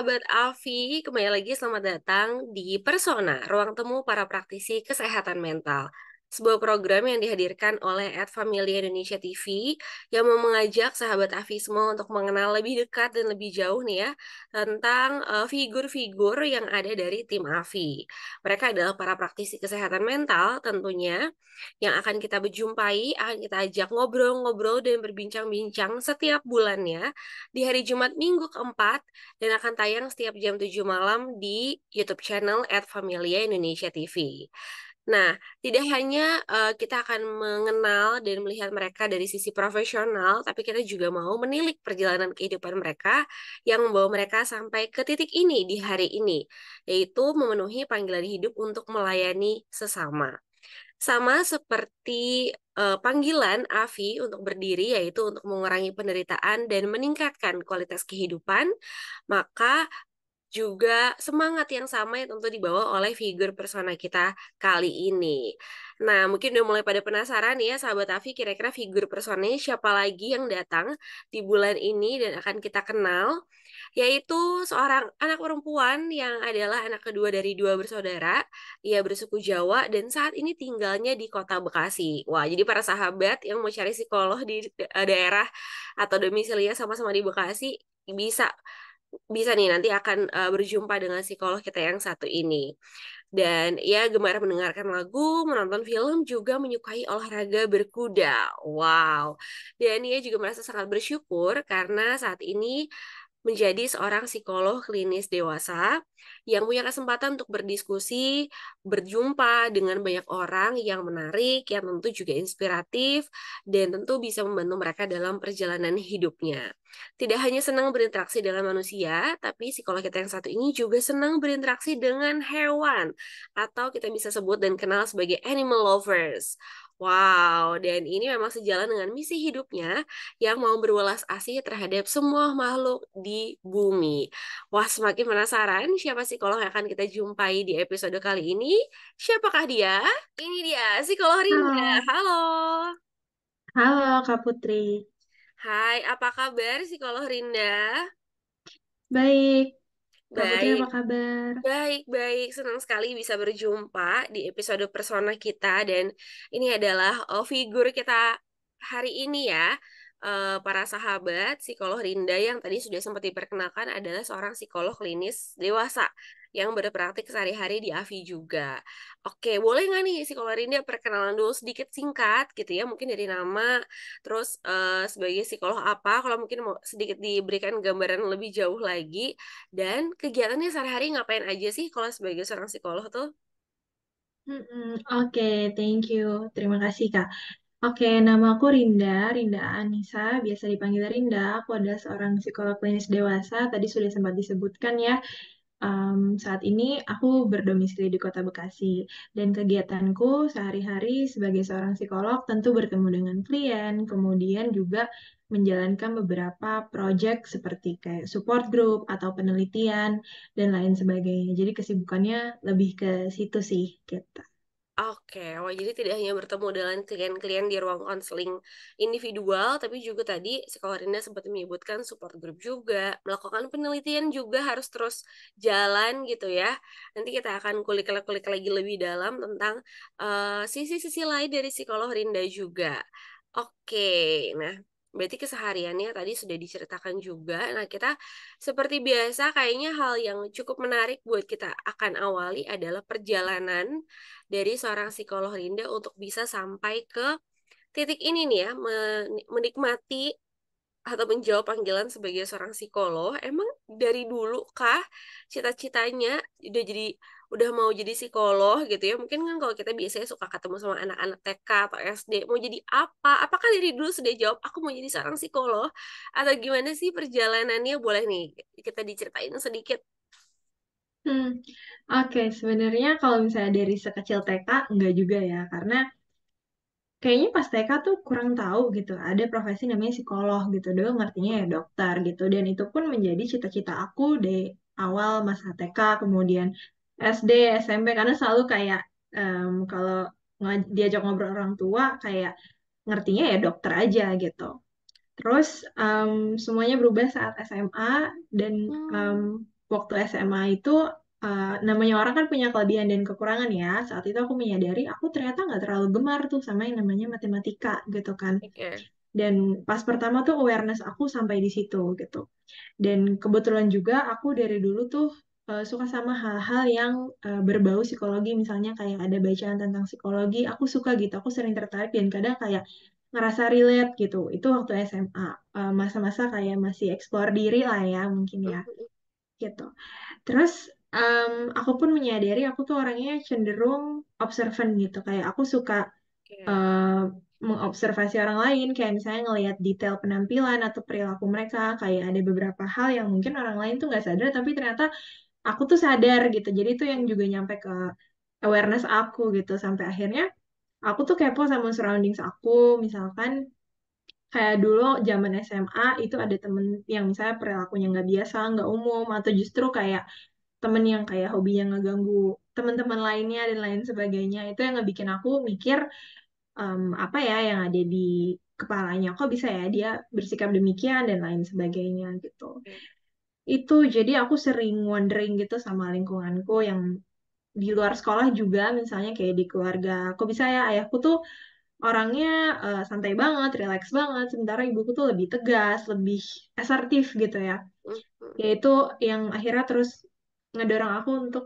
sahabat Avi, kembali lagi selamat datang di Persona, ruang temu para praktisi kesehatan mental. Sebuah program yang dihadirkan oleh Ad Familia Indonesia TV yang mau mengajak sahabat Avi semua untuk mengenal lebih dekat dan lebih jauh nih ya tentang uh, figur-figur yang ada dari tim Avi. Mereka adalah para praktisi kesehatan mental tentunya yang akan kita berjumpai, akan kita ajak ngobrol-ngobrol dan berbincang-bincang setiap bulannya di hari Jumat minggu keempat dan akan tayang setiap jam 7 malam di YouTube channel at Familia Indonesia TV. Nah, tidak hanya uh, kita akan mengenal dan melihat mereka dari sisi profesional, tapi kita juga mau menilik perjalanan kehidupan mereka yang membawa mereka sampai ke titik ini di hari ini, yaitu memenuhi panggilan hidup untuk melayani sesama. Sama seperti uh, panggilan Avi untuk berdiri, yaitu untuk mengurangi penderitaan dan meningkatkan kualitas kehidupan, maka juga semangat yang sama yang tentu dibawa oleh figur persona kita kali ini. Nah, mungkin udah mulai pada penasaran ya, sahabat Avi, kira-kira figur personanya siapa lagi yang datang di bulan ini dan akan kita kenal, yaitu seorang anak perempuan yang adalah anak kedua dari dua bersaudara, ia bersuku Jawa dan saat ini tinggalnya di kota Bekasi. Wah, jadi para sahabat yang mau cari psikolog di daerah atau domisilinya sama-sama di Bekasi, bisa bisa nih nanti akan uh, berjumpa dengan psikolog kita yang satu ini. Dan ia gemar mendengarkan lagu, menonton film, juga menyukai olahraga berkuda. Wow. Dan ia juga merasa sangat bersyukur karena saat ini menjadi seorang psikolog klinis dewasa yang punya kesempatan untuk berdiskusi, berjumpa dengan banyak orang yang menarik, yang tentu juga inspiratif, dan tentu bisa membantu mereka dalam perjalanan hidupnya. Tidak hanya senang berinteraksi dengan manusia, tapi psikolog kita yang satu ini juga senang berinteraksi dengan hewan, atau kita bisa sebut dan kenal sebagai animal lovers. Wow, dan ini memang sejalan dengan misi hidupnya yang mau berwelas asih terhadap semua makhluk di bumi. Wah, semakin penasaran siapa psikolog yang akan kita jumpai di episode kali ini? Siapakah dia? Ini dia, psikolog Rinda. Halo. Halo, Kak Putri. Hai, apa kabar psikolog Rinda? Baik. Kak Baik. Apa kabar? Baik, baik. Senang sekali bisa berjumpa di episode persona kita dan ini adalah uh, figur kita hari ini ya. Uh, para sahabat psikolog Rinda yang tadi sudah sempat diperkenalkan adalah seorang psikolog klinis dewasa yang berpraktik sehari-hari di AVI juga. Oke, boleh nggak nih si Rinda perkenalan dulu sedikit singkat gitu ya, mungkin dari nama, terus uh, sebagai psikolog apa, kalau mungkin mau sedikit diberikan gambaran lebih jauh lagi, dan kegiatannya sehari-hari ngapain aja sih kalau sebagai seorang psikolog tuh? Oke, okay, thank you. Terima kasih, Kak. Oke, nama aku Rinda, Rinda Anissa, biasa dipanggil Rinda. Aku adalah seorang psikolog klinis dewasa, tadi sudah sempat disebutkan ya um, saat ini aku berdomisili di Kota Bekasi dan kegiatanku sehari-hari sebagai seorang psikolog tentu bertemu dengan klien, kemudian juga menjalankan beberapa proyek seperti kayak support group atau penelitian dan lain sebagainya. Jadi kesibukannya lebih ke situ sih kita. Oke, wah jadi tidak hanya bertemu dengan klien-klien di ruang konseling individual, tapi juga tadi Rinda sempat menyebutkan support group juga, melakukan penelitian juga harus terus jalan gitu ya. Nanti kita akan kulik-kulik lagi lebih dalam tentang eh, sisi-sisi uh, lain dari psikolog Rinda juga. Oke, nah berarti kesehariannya tadi sudah diceritakan juga. Nah, kita seperti biasa kayaknya hal yang cukup menarik buat kita akan awali adalah perjalanan dari seorang psikolog Rinda untuk bisa sampai ke titik ini nih ya, menikmati atau menjawab panggilan sebagai seorang psikolog. Emang dari dulu kah cita-citanya udah jadi udah mau jadi psikolog gitu ya mungkin kan kalau kita biasanya suka ketemu sama anak-anak TK atau SD mau jadi apa apakah dari dulu sudah jawab aku mau jadi seorang psikolog atau gimana sih perjalanannya boleh nih kita diceritain sedikit Hmm, oke. Okay. Sebenarnya kalau misalnya dari sekecil TK, enggak juga ya. Karena kayaknya pas TK tuh kurang tahu gitu. Ada profesi namanya psikolog gitu. Dulu ngertinya ya dokter gitu. Dan itu pun menjadi cita-cita aku dari awal masa TK, kemudian SD, SMP karena selalu kayak um, kalau diajak ngobrol orang tua kayak ngertinya ya dokter aja gitu. Terus um, semuanya berubah saat SMA dan um, waktu SMA itu uh, namanya orang kan punya kelebihan dan kekurangan ya. Saat itu aku menyadari aku ternyata nggak terlalu gemar tuh sama yang namanya matematika gitu kan. Oke. Dan pas pertama tuh awareness aku sampai di situ gitu. Dan kebetulan juga aku dari dulu tuh uh, suka sama hal-hal yang uh, berbau psikologi, misalnya kayak ada bacaan tentang psikologi, aku suka gitu, aku sering tertarik dan kadang kayak ngerasa relate gitu. Itu waktu SMA, uh, masa-masa kayak masih explore diri lah ya mungkin ya, gitu. Terus um, aku pun menyadari aku tuh orangnya cenderung observant gitu, kayak aku suka uh, mengobservasi orang lain, kayak misalnya ngelihat detail penampilan atau perilaku mereka, kayak ada beberapa hal yang mungkin orang lain tuh nggak sadar, tapi ternyata aku tuh sadar gitu. Jadi itu yang juga nyampe ke awareness aku gitu, sampai akhirnya aku tuh kepo sama surroundings aku, misalkan kayak dulu zaman SMA itu ada temen yang misalnya perilakunya nggak biasa, nggak umum, atau justru kayak temen yang kayak hobinya ngeganggu teman-teman lainnya dan lain sebagainya. Itu yang ngebikin aku mikir um, apa ya yang ada di kepalanya? Kok bisa ya dia bersikap demikian dan lain sebagainya gitu itu jadi aku sering wondering gitu sama lingkunganku yang di luar sekolah juga misalnya kayak di keluarga kok bisa ya ayahku tuh orangnya uh, santai banget, relax banget, sementara ibuku tuh lebih tegas, lebih asertif gitu ya. Yaitu yang akhirnya terus ngedorong aku untuk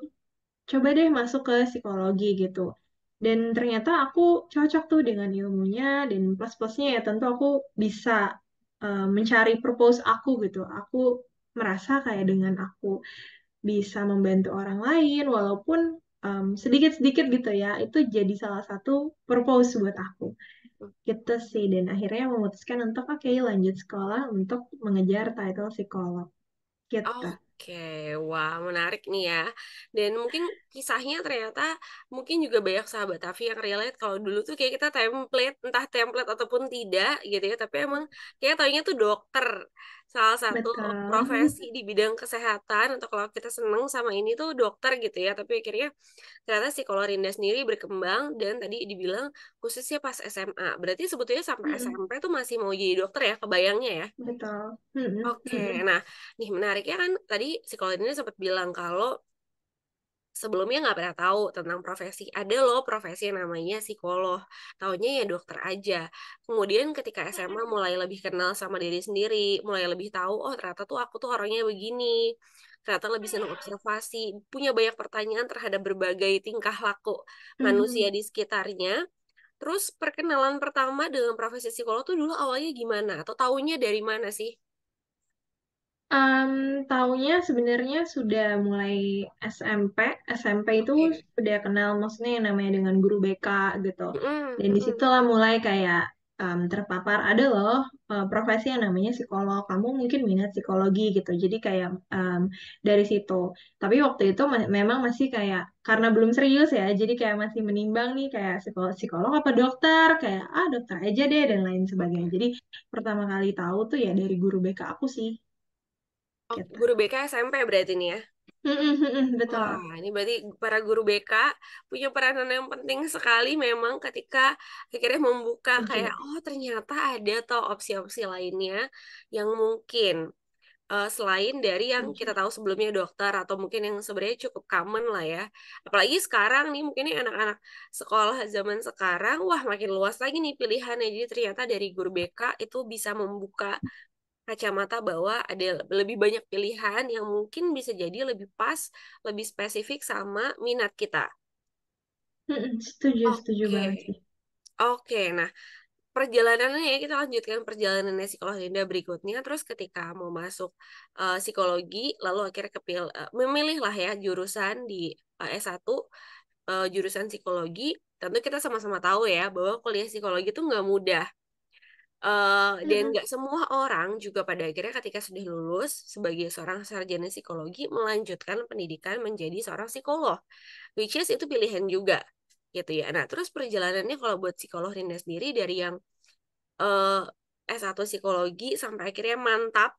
coba deh masuk ke psikologi gitu. Dan ternyata aku cocok tuh dengan ilmunya dan plus-plusnya ya tentu aku bisa uh, mencari purpose aku gitu. Aku merasa kayak dengan aku bisa membantu orang lain walaupun um, sedikit-sedikit gitu ya, itu jadi salah satu purpose buat aku. Gitu sih, dan akhirnya memutuskan untuk oke okay, lanjut sekolah untuk mengejar title psikolog. Gitu. Oke, wah menarik nih ya. Dan mungkin kisahnya ternyata mungkin juga banyak sahabat Tavi yang relate kalau dulu tuh kayak kita template, entah template ataupun tidak gitu ya, tapi emang kayak taunya tuh dokter. Salah satu Betul. profesi di bidang kesehatan atau kalau kita seneng sama ini tuh dokter gitu ya, tapi akhirnya ternyata psikolog Rinda sendiri berkembang dan tadi dibilang khususnya pas SMA. Berarti sebetulnya sampai Mm-mm. SMP tuh masih mau jadi dokter ya, kebayangnya ya. Betul. Mm-mm. Oke, Mm-mm. nah nih menariknya kan tadi psikolog ini sempat bilang kalau sebelumnya nggak pernah tahu tentang profesi. Ada loh profesi yang namanya psikolog. Taunya ya dokter aja. Kemudian ketika SMA mulai lebih kenal sama diri sendiri, mulai lebih tahu, oh ternyata tuh aku tuh orangnya begini. Ternyata lebih senang observasi, punya banyak pertanyaan terhadap berbagai tingkah laku manusia di sekitarnya. Terus perkenalan pertama dengan profesi psikolog tuh dulu awalnya gimana? Atau taunya dari mana sih? Um, taunya sebenarnya sudah mulai SMP. SMP itu Oke. sudah kenal maksudnya yang namanya dengan guru BK gitu. Dan di situlah mulai kayak um, terpapar ada loh uh, profesi yang namanya psikolog. Kamu mungkin minat psikologi gitu. Jadi kayak um, dari situ. Tapi waktu itu ma- memang masih kayak karena belum serius ya. Jadi kayak masih menimbang nih kayak psikolog, psikolog apa dokter. Kayak ah dokter aja deh dan lain sebagainya. Jadi pertama kali tahu tuh ya dari guru BK aku sih. Oh, Gitu. guru BK SMP berarti nih ya? Betul. Wah, ini berarti para guru BK punya peranan yang penting sekali memang ketika akhirnya membuka kayak, oh ternyata ada toh opsi-opsi lainnya yang mungkin eh, selain dari yang kita tahu sebelumnya dokter atau mungkin yang sebenarnya cukup common lah ya. Apalagi sekarang nih mungkin anak-anak sekolah zaman sekarang, wah makin luas lagi nih pilihannya. Jadi ternyata dari guru BK itu bisa membuka kacamata bahwa ada lebih banyak pilihan yang mungkin bisa jadi lebih pas, lebih spesifik sama minat kita. Setuju, setuju Oke, banget sih. oke. Nah, perjalanannya ya kita lanjutkan perjalanannya psikolog Linda berikutnya. Terus ketika mau masuk eh, psikologi, lalu akhirnya kepil eh, memilih lah ya jurusan di eh, S1 eh, jurusan psikologi. Tentu kita sama-sama tahu ya bahwa kuliah psikologi itu nggak mudah. Uh, dan Mm-mm. nggak semua orang juga pada akhirnya ketika sudah lulus sebagai seorang sarjana psikologi melanjutkan pendidikan menjadi seorang psikolog, which is itu pilihan juga, gitu ya. Nah, terus perjalanannya kalau buat psikolog Rinda sendiri dari yang uh, S1 psikologi sampai akhirnya mantap,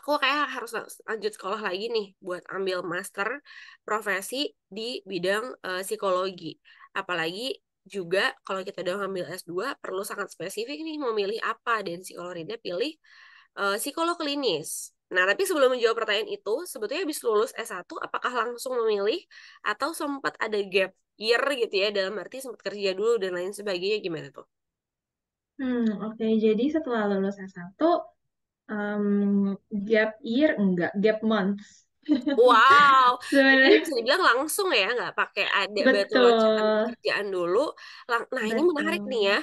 aku kayak harus lanjut sekolah lagi nih buat ambil master profesi di bidang uh, psikologi. Apalagi juga kalau kita udah ngambil S2 perlu sangat spesifik nih mau milih apa dan psikolog Rinda pilih uh, psikolog klinis. Nah, tapi sebelum menjawab pertanyaan itu, sebetulnya habis lulus S1, apakah langsung memilih atau sempat ada gap year gitu ya, dalam arti sempat kerja dulu dan lain sebagainya, gimana tuh? Hmm, oke. Jadi setelah lulus S1, um, gap year enggak, gap months. Wow, jadi bisa dibilang langsung ya, nggak pakai ada batu loncatan pekerjaan dulu. Lang- Nah, ini menarik nih ya.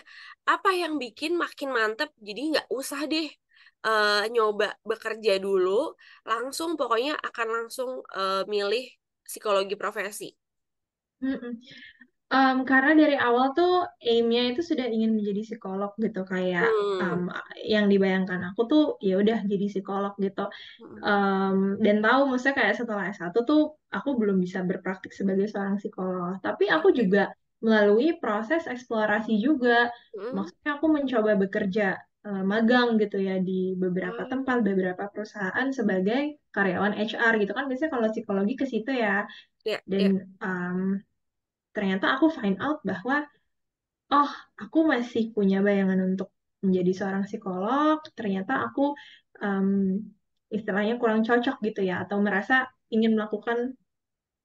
Apa yang bikin makin mantep? Jadi nggak usah deh eh, nyoba bekerja dulu, langsung pokoknya akan langsung eh, milih psikologi profesi. Um, karena dari awal tuh aimnya itu sudah ingin menjadi psikolog gitu kayak Hmm. um, yang dibayangkan aku tuh ya udah jadi psikolog gitu Hmm. Um, dan tahu maksudnya kayak setelah S1 tuh aku belum bisa berpraktik sebagai seorang psikolog tapi aku Oke. juga melalui proses eksplorasi juga Hmm. maksudnya aku mencoba bekerja uh, magang gitu ya di beberapa tempat Oh, beberapa perusahaan sebagai karyawan HR gitu kan biasanya kalau psikologi ke situ ya ya, dan ya. um, ternyata aku find out bahwa oh aku masih punya bayangan untuk menjadi seorang psikolog ternyata aku em, istilahnya kurang cocok gitu ya atau merasa ingin melakukan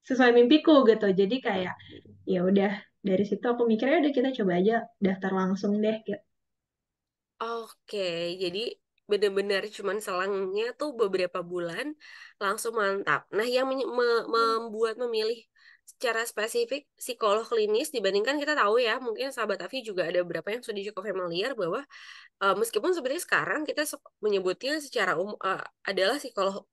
sesuai mimpiku gitu jadi kayak ya udah dari situ aku mikirnya udah kita coba aja daftar langsung deh gitu. Oke, jadi benar-benar cuman selangnya tuh beberapa bulan langsung mantap. Nah, yang menye- me- membuat memilih secara spesifik psikolog klinis dibandingkan kita tahu ya, mungkin sahabat Afi juga ada beberapa yang sudah cukup familiar bahwa eh, meskipun sebenarnya sekarang kita menyebutnya secara umum eh, adalah psikolog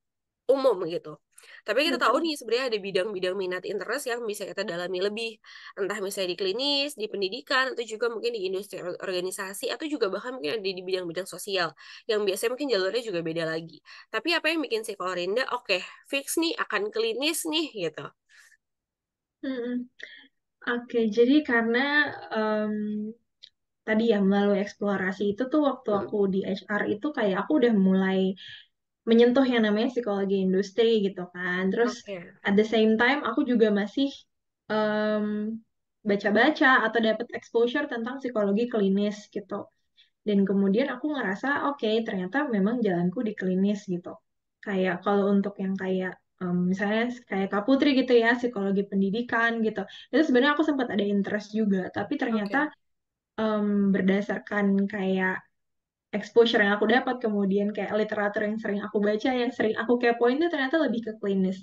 umum gitu. Tapi kita tahu nih sebenarnya ada bidang-bidang minat interest yang bisa kita dalami lebih, entah misalnya di klinis, di pendidikan, atau juga mungkin di industri or- organisasi, atau juga bahkan mungkin ada di bidang-bidang sosial, yang biasanya mungkin jalurnya juga beda lagi. Tapi apa yang bikin si Korinda, oke, fix nih akan klinis nih gitu. Mm-mm. Oke, jadi karena em, tadi ya melalui eksplorasi itu tuh waktu Hmm, aku di HR itu kayak aku udah mulai menyentuh yang namanya psikologi industri gitu kan. Terus Oke, at the same time aku juga masih em, baca-baca atau dapat exposure tentang psikologi klinis gitu. Dan kemudian aku ngerasa oke ternyata memang jalanku di klinis gitu. Kayak kalau untuk yang kayak em, misalnya kayak Kak Putri gitu ya psikologi pendidikan gitu. Itu sebenarnya aku sempat ada interest juga, tapi ternyata oke. em, berdasarkan kayak exposure yang aku dapat, kemudian kayak literatur yang sering aku baca, yang sering aku kepoin itu ternyata lebih ke klinis.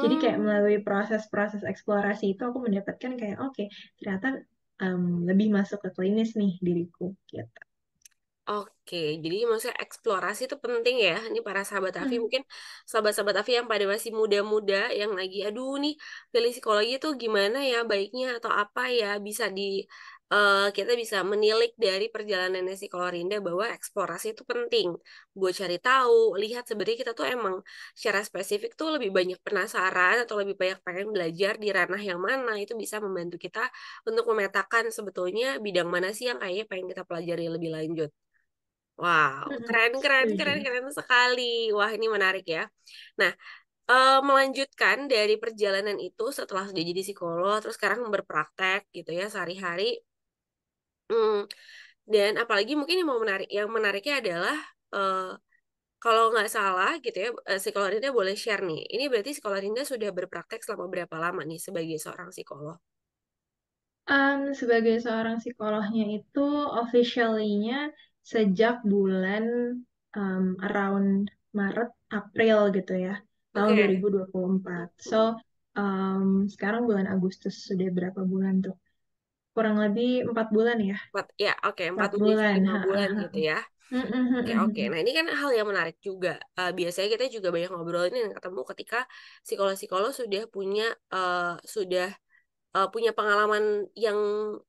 Jadi kayak Hmm. melalui proses-proses eksplorasi itu aku mendapatkan kayak oke, ternyata em, lebih masuk ke klinis nih diriku gitu. Oke, jadi maksudnya eksplorasi itu penting ya. Ini para sahabat Afi, Hmm, mungkin sahabat-sahabat Afi yang pada masih muda-muda, yang lagi, aduh nih, pilih psikologi itu gimana ya baiknya atau apa ya bisa di eh, kita bisa menilik dari perjalanannya si Kolorinda bahwa eksplorasi itu penting buat cari tahu, lihat sebenarnya kita tuh emang secara spesifik tuh lebih banyak penasaran atau lebih banyak pengen belajar di ranah yang mana itu bisa membantu kita untuk memetakan sebetulnya bidang mana sih yang kayaknya pengen kita pelajari lebih lanjut. Wow, keren, keren, keren, keren sekali. Wah, ini menarik ya. Nah, eh, melanjutkan dari perjalanan itu setelah sudah jadi psikolog, terus sekarang berpraktek gitu ya sehari-hari. Hmm, dan apalagi mungkin yang mau menarik, yang menariknya adalah eh, kalau nggak salah gitu ya, eh, psikolog Rinda boleh share nih. Ini berarti psikolog Rinda sudah berpraktek selama berapa lama nih sebagai seorang psikolog? Um, sebagai seorang psikolognya itu officially-nya sejak bulan um, around Maret, April gitu ya, tahun Oke. 2024. So, um, sekarang bulan Agustus sudah berapa bulan tuh? Kurang lebih empat bulan ya, Empat, ya, oke, empat empat bulan. lima bulan ha. gitu ya. Mm, mm, mm, Oke, oke. mm. Nah, ini kan hal yang menarik juga. Eh, biasanya kita juga banyak ngobrol ini dan ketemu ketika psikolog-psikolog sudah punya eh, sudah eh, punya pengalaman yang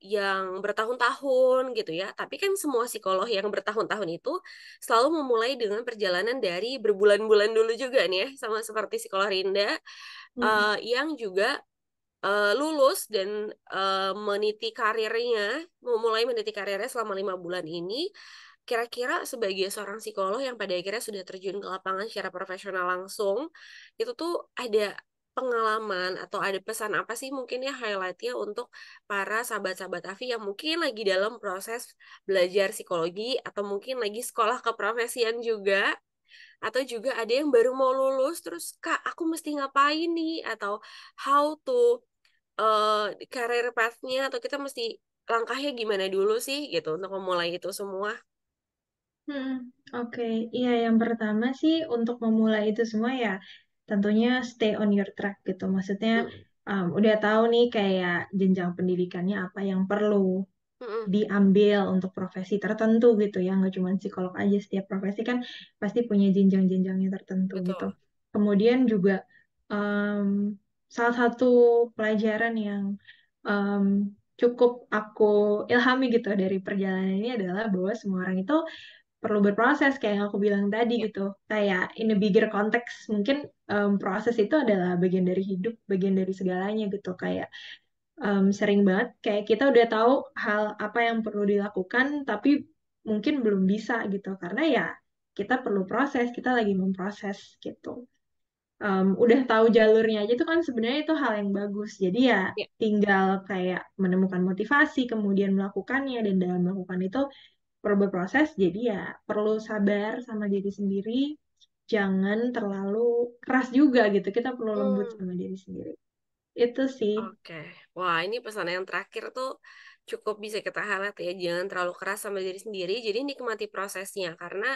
yang bertahun-tahun gitu ya. Tapi kan semua psikolog yang bertahun-tahun itu selalu memulai dengan perjalanan dari berbulan-bulan dulu juga nih ya, sama seperti psikolog Rinda Mm, eh, mm. yang juga eh, lulus dan eh, meniti karirnya, memulai meniti karirnya selama lima bulan ini Kira-kira sebagai seorang psikolog yang pada akhirnya sudah terjun ke lapangan secara profesional langsung, itu tuh ada pengalaman atau ada pesan apa sih mungkin ya highlightnya untuk para sahabat-sahabat Afi yang mungkin lagi dalam proses belajar psikologi atau mungkin lagi sekolah keprofesian juga? Atau juga ada yang baru mau lulus terus kak aku mesti ngapain nih? Atau how to uh, career path-nya atau kita mesti langkahnya gimana dulu sih? Gitu untuk memulai itu semua. Hmm, oke. Iya, yang pertama sih untuk memulai itu semua ya tentunya stay on your track gitu. Maksudnya um, udah tahu nih kayak jenjang pendidikannya apa yang perlu diambil untuk profesi tertentu gitu ya. Nggak cuma psikolog aja, setiap profesi kan pasti punya jenjang-jenjangnya tertentu gitu. betul Kemudian juga um, salah satu pelajaran yang um, cukup aku ilhami gitu dari perjalanan ini adalah bahwa semua orang itu perlu berproses kayak yang aku bilang tadi ya gitu. Kayak in a bigger context mungkin em, proses itu adalah bagian dari hidup, bagian dari segalanya gitu. Kayak em, sering banget kayak kita udah tahu hal apa yang perlu dilakukan tapi mungkin belum bisa gitu karena ya kita perlu proses, kita lagi memproses gitu. Em, udah tahu jalurnya aja itu kan sebenarnya itu hal yang bagus. Jadi ya ya tinggal kayak menemukan motivasi, kemudian melakukannya dan dalam melakukan itu perlu berproses, jadi ya perlu sabar sama diri sendiri, jangan terlalu keras juga gitu. Kita perlu lembut Hmm. sama diri sendiri. Itu sih. Oke, Wah ini pesan yang terakhir tuh cukup bisa kita highlight ya. Jangan terlalu keras sama diri sendiri. Jadi nikmati prosesnya karena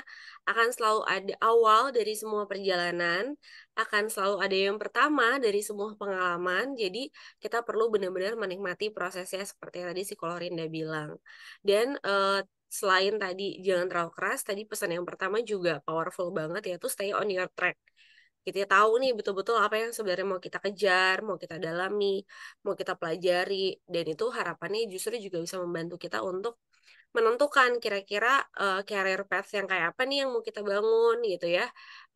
akan selalu ada awal dari semua perjalanan, akan selalu ada yang pertama dari semua pengalaman. Jadi kita perlu benar-benar menikmati prosesnya seperti yang tadi si Kolorinda bilang. Dan eh, selain tadi jangan terlalu keras, tadi pesan yang pertama juga powerful banget yaitu stay on your track kita tahu nih betul-betul apa yang sebenarnya mau kita kejar, mau kita dalami, mau kita pelajari, dan itu harapannya justru juga bisa membantu kita untuk menentukan kira-kira uh, career path yang kayak apa nih yang mau kita bangun gitu ya,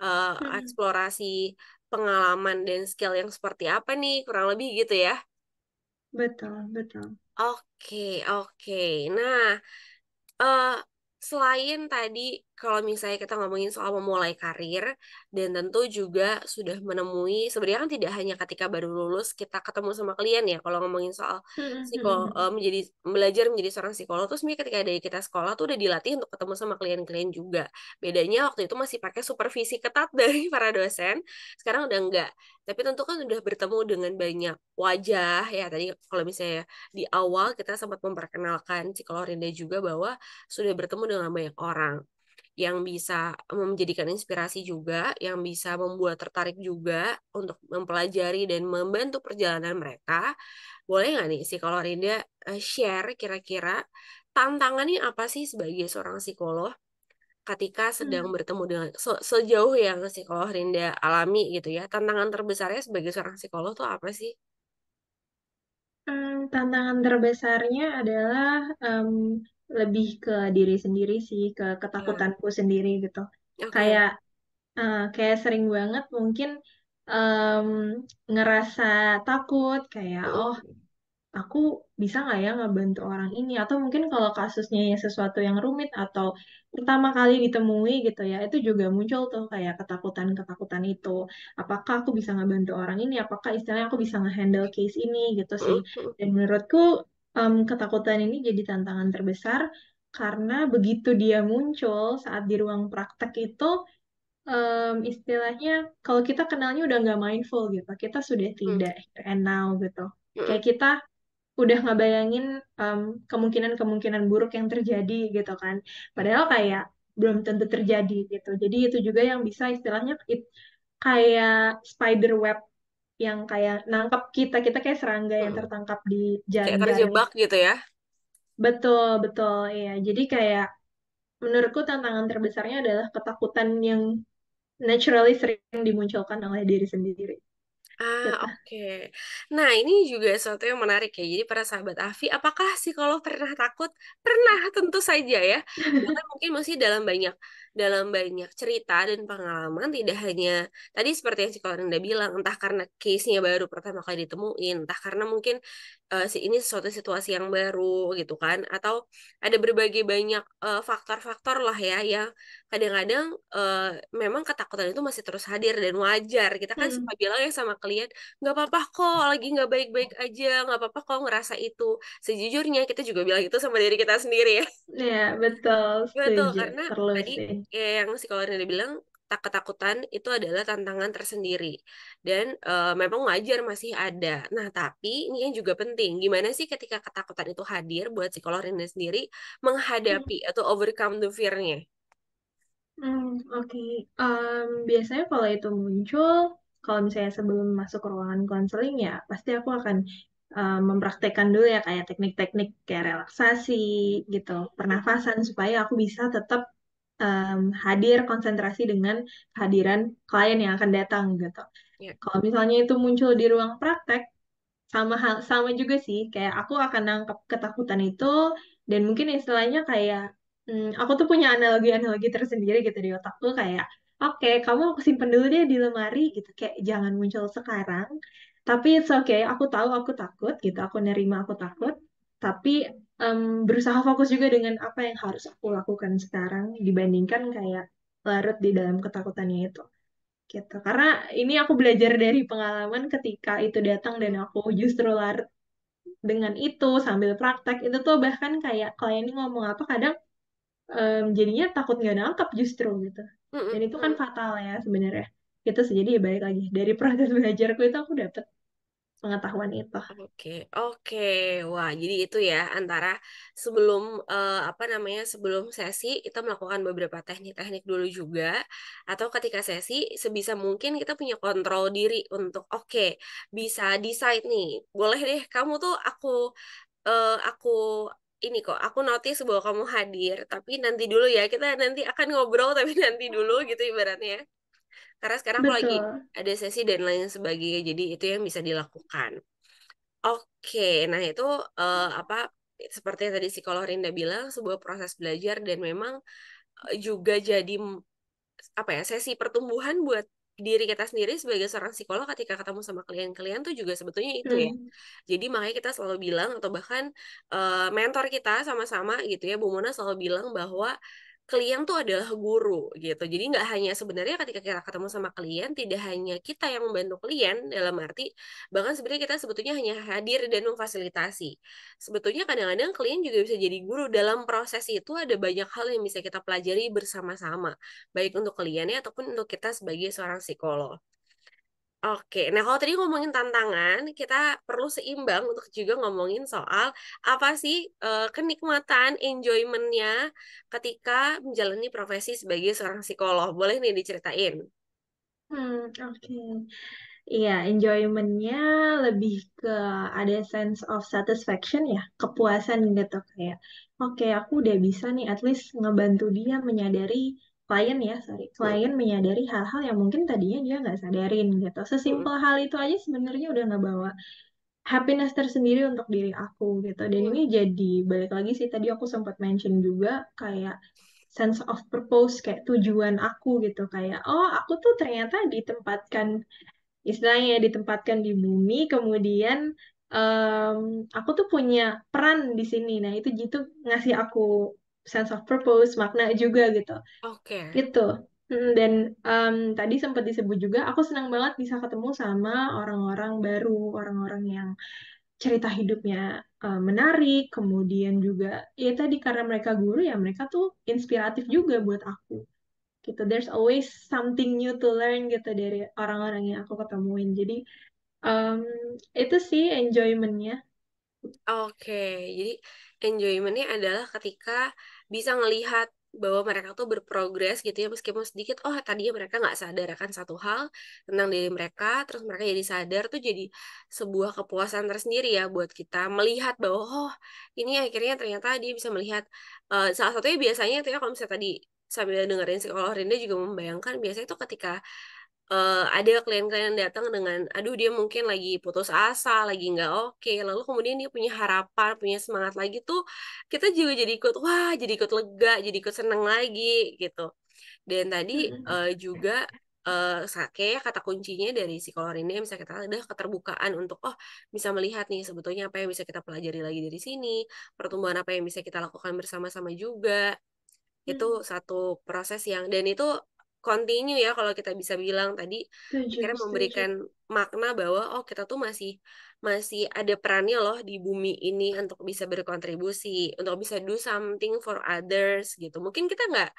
Uh, Hmm, eksplorasi pengalaman dan skill yang seperti apa nih, kurang lebih gitu ya. betul, betul. Oke, oke. Nah, eh selain tadi kalau misalnya kita ngomongin soal memulai karir dan tentu juga sudah menemui sebenarnya kan tidak hanya ketika baru lulus kita ketemu sama klien ya kalau ngomongin soal Hmm, psiko hmm, eh, hmm. menjadi belajar menjadi seorang psikolog terus sebenarnya ketika dari kita sekolah tuh udah dilatih untuk ketemu sama klien-klien juga. Bedanya waktu itu masih pakai supervisi ketat dari para dosen sekarang udah enggak. Tapi tentu kan udah bertemu dengan banyak wajah ya tadi kalau misalnya di awal kita sempat memperkenalkan psikolog Rinda juga bahwa sudah bertemu dengan banyak orang yang bisa menjadikan inspirasi juga, yang bisa membuat tertarik juga untuk mempelajari dan membantu perjalanan mereka. Boleh nggak nih sih kalau Rinda eh, share kira-kira tantangannya apa sih sebagai seorang psikolog ketika sedang Hmm. bertemu dengan se- sejauh yang psikolog Rinda alami gitu ya, tantangan terbesarnya sebagai seorang psikolog tuh apa sih? Hmm, tantangan terbesarnya adalah em, lebih ke diri sendiri sih, ke ketakutanku sendiri gitu. oke. Kayak eh, kayak sering banget mungkin em, ngerasa takut kayak oh aku bisa nggak ya ngebantu orang ini atau mungkin kalau kasusnya ya sesuatu yang rumit atau pertama kali ditemui gitu ya itu juga muncul tuh kayak ketakutan-ketakutan itu apakah aku bisa ngebantu orang ini apakah istilahnya aku bisa ngehandle case ini gitu sih Mm-mm. dan menurutku em, ketakutan ini jadi tantangan terbesar karena begitu dia muncul saat di ruang praktek itu em, istilahnya kalau kita kenalnya udah nggak mindful gitu kita sudah Mm-mm. tidak here and now gitu Mm-mm. kayak kita udah ngebayangin em, kemungkinan-kemungkinan buruk yang terjadi gitu kan. Padahal kayak belum tentu terjadi gitu. Jadi itu juga yang bisa istilahnya it- kayak spider web yang kayak nangkap kita, kita kayak serangga yang Mm-mm. tertangkap di Kayak jaring-jaring. terjebak gitu ya. Betul, betul, iya. Jadi kayak menurutku tantangan terbesarnya adalah ketakutan yang naturally sering dimunculkan oleh diri sendiri. Ah, Gitu. oke. Nah, ini juga sesuatu yang menarik ya. Jadi, para sahabat Afi, apakah psikolog pernah takut? Pernah, tentu saja ya. Bahkan mungkin masih dalam banyak dalam banyak cerita dan pengalaman, tidak hanya tadi seperti yang psikolog Anda bilang, entah karena case-nya baru pertama kali ditemuin, entah karena mungkin si ini sesuatu situasi yang baru gitu kan, atau ada berbagai banyak eh, faktor-faktor lah ya yang kadang-kadang eh, memang ketakutan itu masih terus hadir dan wajar. Kita kan Hmm, suka bilang ya sama klien, nggak apa-apa kok, lagi nggak baik-baik aja, nggak apa-apa kok ngerasa itu. Sejujurnya kita juga bilang itu sama diri kita sendiri ya. ya betul, Betul, karena tadi sih. Ya yang psikolog udah bilang, tak ketakutan itu adalah tantangan tersendiri dan uh, memang wajar masih ada. Nah, tapi ini yang juga penting, gimana sih ketika ketakutan itu hadir buat psikolog Rinda sendiri menghadapi atau overcome the fear-nya? Hmm, oke. Um, biasanya kalau itu muncul, kalau misalnya sebelum masuk ke ruangan konseling ya, pasti aku akan um, mempraktekkan dulu ya kayak teknik-teknik kayak relaksasi gitu, pernafasan supaya aku bisa tetap um, hadir konsentrasi dengan kehadiran klien yang akan datang gitu. Yeah. Kalau misalnya itu muncul di ruang praktek, sama hal sama juga sih, kayak aku akan nangkep ketakutan itu dan mungkin istilahnya kayak hmm, aku tuh punya analogi-analogi tersendiri gitu di otakku kayak oke okay, kamu aku simpen dulu deh di lemari gitu kayak jangan muncul sekarang tapi it's okay aku tahu aku takut gitu aku nerima aku takut tapi um, berusaha fokus juga dengan apa yang harus aku lakukan sekarang dibandingkan kayak larut di dalam ketakutannya itu. Gitu. Karena ini aku belajar dari pengalaman ketika itu datang dan aku justru larut dengan itu sambil praktek. Itu tuh bahkan kayak klien ini ngomong apa kadang um, jadinya takut nggak nangkep justru gitu. Dan itu kan fatal ya sebenarnya. Itu sejadi ya balik lagi. Dari proses belajarku itu aku dapet pengetahuan itu. Oke, oke. Wah, jadi itu ya antara sebelum uh, apa namanya sebelum sesi kita melakukan beberapa teknik-teknik dulu juga atau ketika sesi sebisa mungkin kita punya kontrol diri untuk oke, okay, bisa decide nih. Boleh deh kamu tuh aku uh, aku ini kok aku notice bahwa kamu hadir, tapi nanti dulu ya kita nanti akan ngobrol tapi nanti dulu gitu ibaratnya. Karena sekarang aku lagi ada sesi dan lain sebagainya, jadi itu yang bisa dilakukan. Oke, nah itu uh, apa seperti yang tadi psikolog Rinda bilang sebuah proses belajar dan memang uh, juga jadi apa ya sesi pertumbuhan buat diri kita sendiri sebagai seorang psikolog ketika ketemu sama klien-klien tuh juga sebetulnya itu ya. Hmm. Jadi makanya kita selalu bilang atau bahkan uh, mentor kita sama-sama gitu ya Bu Mona selalu bilang bahwa klien tuh adalah guru gitu. Jadi nggak hanya sebenarnya ketika kita ketemu sama klien, tidak hanya kita yang membantu klien dalam arti bahkan sebenarnya kita sebetulnya hanya hadir dan memfasilitasi. Sebetulnya kadang-kadang klien juga bisa jadi guru dalam proses itu ada banyak hal yang bisa kita pelajari bersama-sama, baik untuk kliennya ataupun untuk kita sebagai seorang psikolog. Oke, nah kalau tadi ngomongin tantangan, kita perlu seimbang untuk juga ngomongin soal apa sih uh, kenikmatan, enjoymentnya ketika menjalani profesi sebagai seorang psikolog. Boleh nih diceritain? Hmm, oke. Iya, enjoymentnya lebih ke ada sense of satisfaction ya, kepuasan gitu kayak, oke okay, aku udah bisa nih at least ngebantu dia menyadari klien ya, sorry, klien menyadari hal-hal yang mungkin tadinya dia nggak sadarin gitu. Sesimpel hal itu aja sebenarnya udah nggak bawa happiness tersendiri untuk diri aku gitu. Dan ini jadi balik lagi sih tadi aku sempat mention juga kayak sense of purpose kayak tujuan aku gitu. Kayak oh aku tuh ternyata ditempatkan istilahnya ditempatkan di bumi kemudian um, aku tuh punya peran di sini. Nah itu gitu ngasih aku sense of purpose makna juga gitu. Oke. Okay. gitu dan um, tadi sempat disebut juga aku senang banget bisa ketemu sama orang-orang baru orang-orang yang cerita hidupnya uh, menarik kemudian juga ya tadi karena mereka guru ya mereka tuh inspiratif juga buat aku. Gitu there's always something new to learn gitu dari orang-orang yang aku ketemuin. Jadi um, itu sih enjoymentnya. Oke jadi enjoymentnya adalah ketika bisa ngelihat bahwa mereka tuh berprogres gitu ya meskipun sedikit oh tadinya mereka nggak sadar akan satu hal tentang diri mereka terus mereka jadi sadar tuh jadi sebuah kepuasan tersendiri ya buat kita melihat bahwa oh ini akhirnya ternyata dia bisa melihat uh, salah satunya biasanya itu ya kalau misalnya tadi sambil dengerin psikolog Rinda juga membayangkan biasanya itu ketika uh, ada klien-klien datang dengan aduh dia mungkin lagi putus asa lagi nggak oke. Lalu kemudian dia punya harapan punya semangat lagi tuh kita juga jadi ikut wah jadi ikut lega jadi ikut seneng lagi gitu. Dan tadi uh, juga uh, kata kuncinya dari psikolog ini bisa kita ada keterbukaan untuk oh bisa melihat nih sebetulnya apa yang bisa kita pelajari lagi dari sini pertumbuhan apa yang bisa kita lakukan bersama-sama juga. Itu satu proses yang dan itu continue ya kalau kita bisa bilang tadi Setuju, akhirnya setuju. memberikan makna bahwa oh kita tuh masih masih ada perannya loh di bumi ini untuk bisa berkontribusi, untuk bisa do something for others gitu. Mungkin kita nggak,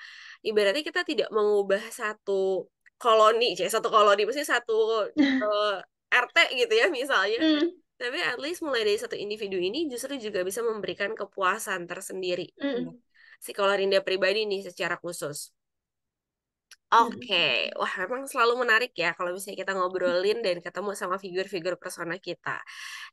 ibaratnya kita tidak mengubah satu koloni, cek satu koloni, maksudnya satu uh, RT gitu ya misalnya. Mm, Tapi at least mulai dari satu individu ini justru juga bisa memberikan kepuasan tersendiri. mm, Si Kolorinda pribadi nih secara khusus. Oke, wah memang selalu menarik ya kalau misalnya kita ngobrolin dan ketemu sama figur-figur persona kita.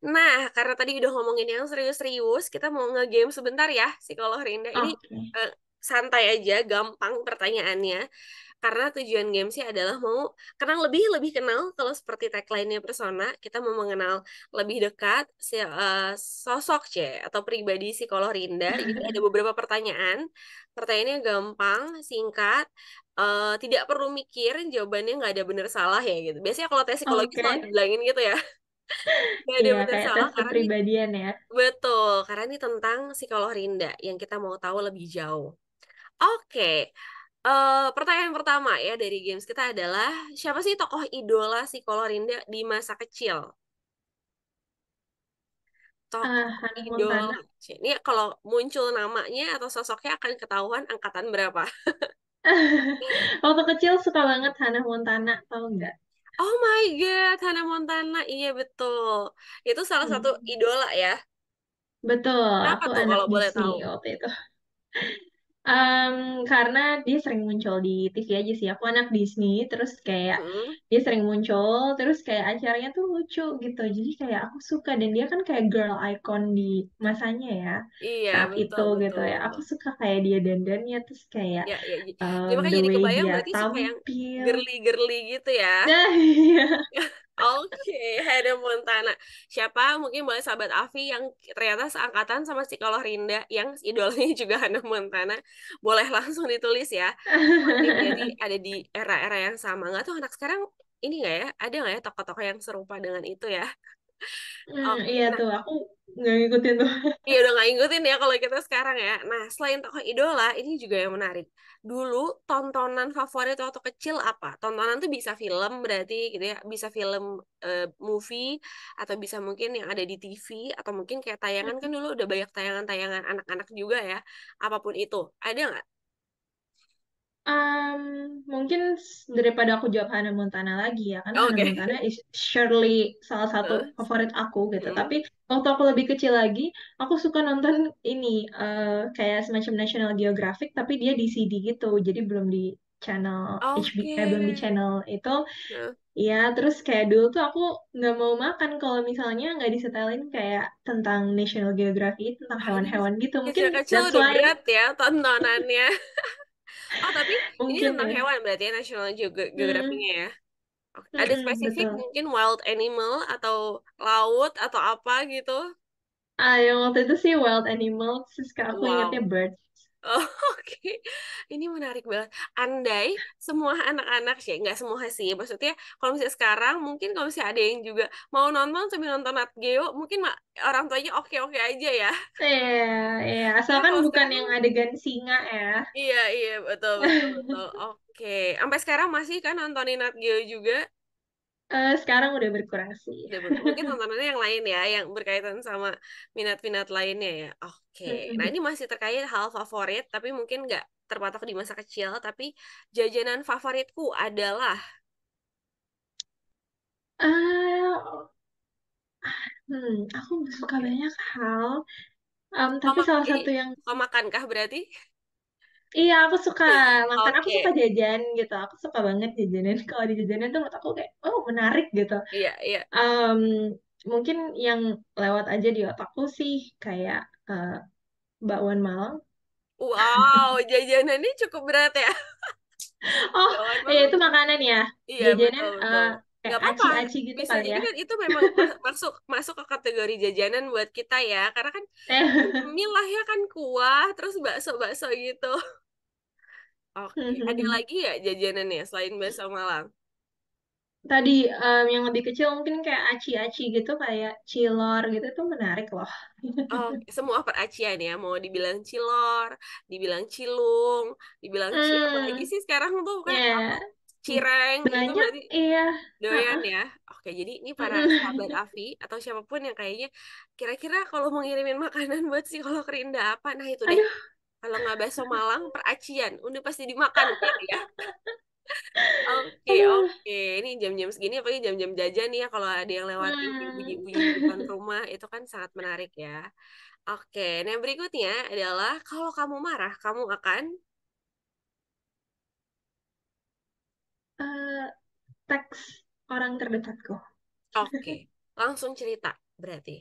Nah, karena tadi udah ngomongin yang serius-serius, kita mau nge-game sebentar ya, psikolog Rinda. Ini Oke. eh, santai aja, gampang pertanyaannya. Karena tujuan game sih adalah mau kenal lebih, lebih kenal kalau seperti tagline-nya persona, kita mau mengenal lebih dekat si, eh, sosok C atau pribadi psikolog Rinda. Jadi ada beberapa pertanyaan. Pertanyaannya gampang, singkat, eh, tidak perlu mikir, jawabannya nggak ada benar salah ya gitu. Biasanya kalau tes psikologi Oke. selalu dibilangin gitu ya, nggak ada Iya, benar salah karena ini ya. betul, karena ini tentang psikolog Rinda yang kita mau tahu lebih jauh. Oke, eh, pertanyaan pertama ya dari games kita adalah siapa sih tokoh idola psikolog Rinda di masa kecil? Tokoh Hannah idola. Montana. Ini kalau muncul namanya atau sosoknya akan ketahuan angkatan berapa. Waktu kecil suka banget Hannah Montana, tau nggak? Oh my God, Hannah Montana. Iya betul. Itu salah satu Hmm. idola ya. Betul, Kenapa aku tuh anak kalau boleh tahu? waktu itu. Em, karena dia sering muncul di TV aja sih. Aku anak Disney, terus kayak Hmm, dia sering muncul, terus kayak acaranya tuh lucu gitu. Jadi kayak aku suka dan dia kan kayak girl icon di masanya ya iya saat itu betul gitu ya. betul. Aku suka kayak dia dandannya, terus kayak Ya ya. Jadi em, makanya the jadi way kebayang dia berarti suka yang tampil. girly-girly gitu ya. Nah, iya. Oke, Hannah Montana. Siapa mungkin boleh sahabat Avi yang ternyata seangkatan sama psikolog Rinda yang idolanya juga Hannah Montana, boleh langsung ditulis ya. Berarti ada di era-era yang sama. Nggak tuh anak sekarang ini nggak ya? Ada nggak ya tokoh-tokoh yang serupa dengan itu ya? Hmm, iya nah tuh, aku nggak ngikutin tuh. iya udah nggak ngikutin ya kalau kita sekarang ya. Nah, selain tokoh idola, ini juga yang menarik. Dulu tontonan favorit waktu kecil apa? Tontonan tuh bisa film berarti gitu ya, bisa film eh, movie atau bisa mungkin yang ada di TV atau mungkin kayak tayangan kan dulu udah banyak tayangan-tayangan anak-anak juga ya. Apa pun itu, ada nggak? Um, mungkin s- daripada aku jawab Hannah Montana lagi ya, karena Hannah Oke. Montana is surely salah satu Heeh. favorit aku gitu. Hmm. Tapi waktu aku lebih kecil lagi, aku suka nonton ini eh, kayak semacam National Geographic, tapi dia di CD gitu, jadi belum di channel HB, Oke. eh, belum di channel itu. Heeh. Ya, terus kayak dulu tuh aku nggak mau makan kalau misalnya nggak disetelin kayak tentang National Geographic, tentang hewan-hewan gitu. Mungkin that's udah why, berat ya tontonannya. Oh, tapi ini mungkin tentang ya. hewan berarti ya National Hmm, Geographic-nya ya. Oke. Ada spesifik betul. mungkin wild animal atau laut atau apa gitu? Ah, yang waktu itu sih wild animals, terus kayak aku ingatnya Wow. Oh, Oke, Ini menarik banget. Andai semua anak-anak sih, nggak semua sih. Maksudnya kalau misalnya sekarang, mungkin kalau misalnya ada yang juga mau nonton sambil nonton Nat Geo, mungkin orang tuanya oke-oke aja ya. Iya, iya. Karena Asalkan bukan sekarang, yang adegan singa ya. iya, iya, betul, betul, betul. Oke. Sampai sekarang masih kan nontonin Nat Geo juga? Eh, sekarang udah berkurang sih. Udah ber- mungkin tontonannya yang lain ya, yang berkaitan sama minat-minat lainnya ya. Oke. Nah, ini masih terkait hal favorit, tapi mungkin nggak terpatok di masa kecil, tapi jajanan favoritku adalah Eh, hmm, aku suka banyak hal. Suka tapi salah satu yang suka makan kah berarti? Iya, aku suka makan, aku suka jajan gitu. Aku suka banget jajanan. Kalau di jajanan tuh menurut aku kayak, oh menarik gitu. Iya, iya. Em, mungkin yang lewat aja di otakku sih kayak eh, bakwan Malang. Wow, jajanannya cukup berat ya. Oh, ya Malang. itu makanan ya. Iya, Jajanan betul, eh, betul. kayak Nggak apa-apa. aci-aci gitu Bisa kali ya. kan itu memang ma- masuk masuk ke kategori jajanan buat kita ya. Karena kan cemil lah ya kan kuah, terus bakso-bakso gitu. Oke, ada lagi ya jajanannya selain bakso Malang? tadi em, yang lebih kecil mungkin kayak aci-aci gitu, kayak cilor gitu tuh menarik loh. Oh, semua peracian ya, mau dibilang cilor, dibilang cilung, dibilang ci apa lagi Hmm, sih sekarang tuh kayak apa? ya Cireng itu banyak berarti iya. doyan ya. Oke, jadi ini para sahabat. Afi atau siapa pun yang kayaknya kira-kira kalau mau ngirimin makanan buat psikolog Rinda apa? Nah itu deh. Aduh. Kalau nggak bakso Malang, peracian. Udah pasti dimakan gitu ya. Oke, Aduh. oke. Ini jam-jam segini apalagi jam-jam jajan nih ya kalau ada yang lewatin Hmm. bunyi-bunyi di depan rumah itu kan sangat menarik ya. Oke, nah berikutnya adalah kalau kamu marah, kamu akan Eh, teks orang terdekatku. oke, langsung cerita berarti.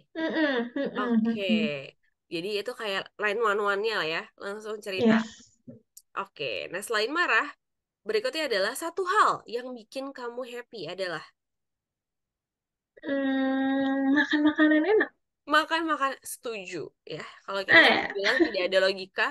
Oke. mm-mm. Jadi itu kayak line one one-nya lah ya, langsung cerita. Yes. Oke, nah selain marah, berikutnya adalah satu hal yang bikin kamu happy adalah Hmm, makan makanan enak. Makan-makan setuju ya. Kalau kita Eh, bilang tidak ada logika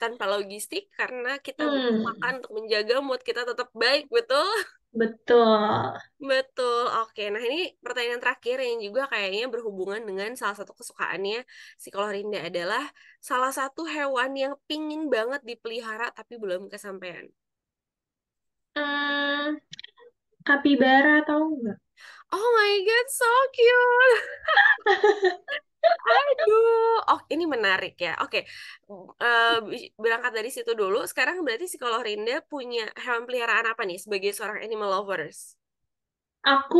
tanpa logistik karena kita butuh makan hmm, untuk menjaga mood kita tetap baik, betul? Betul. Betul. Oke, nah ini pertanyaan terakhir yang juga kayaknya berhubungan dengan salah satu kesukaannya si Kolorinda adalah salah satu hewan yang pingin banget dipelihara tapi belum kesampaian. Hmm, kapibara tahu nggak? Oh my God, so cute. Aduh, oh ini menarik ya. Oke, bi- berangkat dari situ dulu. Sekarang berarti si Rinda punya hewan peliharaan apa nih sebagai seorang animal lovers? Aku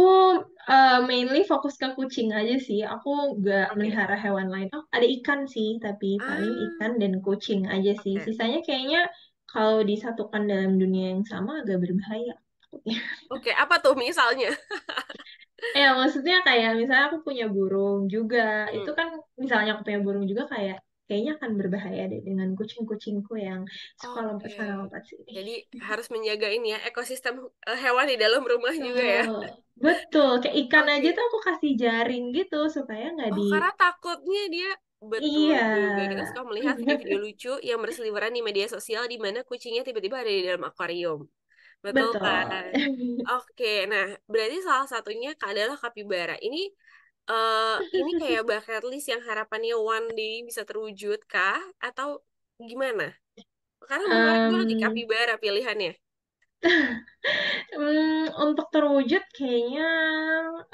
eh, mainly fokus ke kucing aja sih. Aku nggak Oke. melihara hewan lain. Oh, ada ikan sih, tapi paling Ah, ikan dan kucing aja sih. Sisanya kayaknya kalau disatukan dalam dunia yang sama agak berbahaya. Oke, apa tuh misalnya? Ya, maksudnya kayak misalnya aku punya burung juga. Itu Hmm, kan misalnya aku punya burung juga kayak kayaknya akan berbahaya deh dengan kucing-kucingku yang suka Oke. lompat sana lompat sini. Jadi harus menjaga ini ya ekosistem eh, hewan di dalam rumah juga ya. Betul. Kayak ikan aja tuh aku kasih jaring gitu supaya nggak di... Oh, karena takutnya dia betul Iya. juga. Kita suka melihat video-video lucu yang berseliweran di media sosial di mana kucingnya tiba-tiba ada di dalam akuarium. Betul Betul. kan? Oke, nah berarti salah satunya adalah kapibara. Ini eh ini kayak bucket list yang harapannya one day bisa terwujud kah? Atau gimana? Karena menarik banget di kapibara pilihannya. Hmm, untuk terwujud kayaknya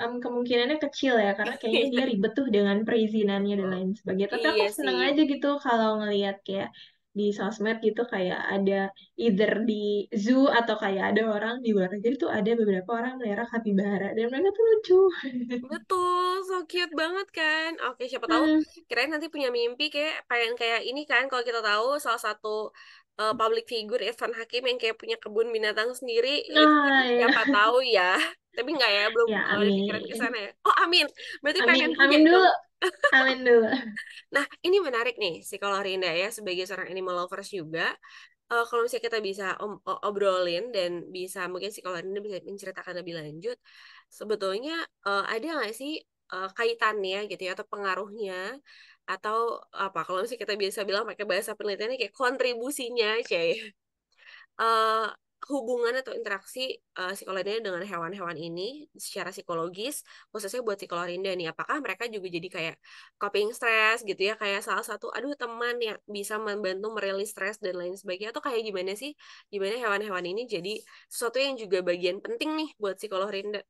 em, kemungkinannya kecil ya karena kayaknya dia ribet tuh dengan perizinannya dan lain sebagainya. Tapi aku Iya seneng sih. aja gitu kalau ngelihat kayak di sosmed gitu kayak ada either di zoo atau kayak ada orang di luar negeri tuh ada beberapa orang melihara kapibara dan mereka tuh lucu. Betul, so cute banget kan. Oke, siapa tahu Hmm. kirain nanti punya mimpi kayak pengen kayak ini kan kalau kita tahu salah satu eh, public figure Irfan Hakim yang kayak punya kebun binatang sendiri itu kan Nah, siapa ya. tahu ya. Tapi nggak ya, belum Ya, ada pikiran ke sana ya. Oh, amin. Berarti pengen Amin. punya Amin dong. Amin dulu. Nah, ini menarik nih si Rinda ya sebagai seorang animal lovers juga. Eh, kalau misalnya kita bisa obrolin dan bisa mungkin si Rinda bisa menceritakan lebih lanjut, sebetulnya eh, ada nggak sih eh, kaitannya gitu ya atau pengaruhnya atau apa? Kalau misalnya kita bisa bilang pakai bahasa penelitiannya kayak kontribusinya, cie eh, hubungan atau interaksi eh, psikologinya dengan hewan-hewan ini secara psikologis, khususnya buat psikologinda nih, apakah mereka juga jadi kayak coping stress gitu ya, kayak salah satu, aduh teman yang bisa membantu merilis stres dan lain sebagainya, atau kayak gimana sih, gimana hewan-hewan ini jadi sesuatu yang juga bagian penting nih buat psikologinda.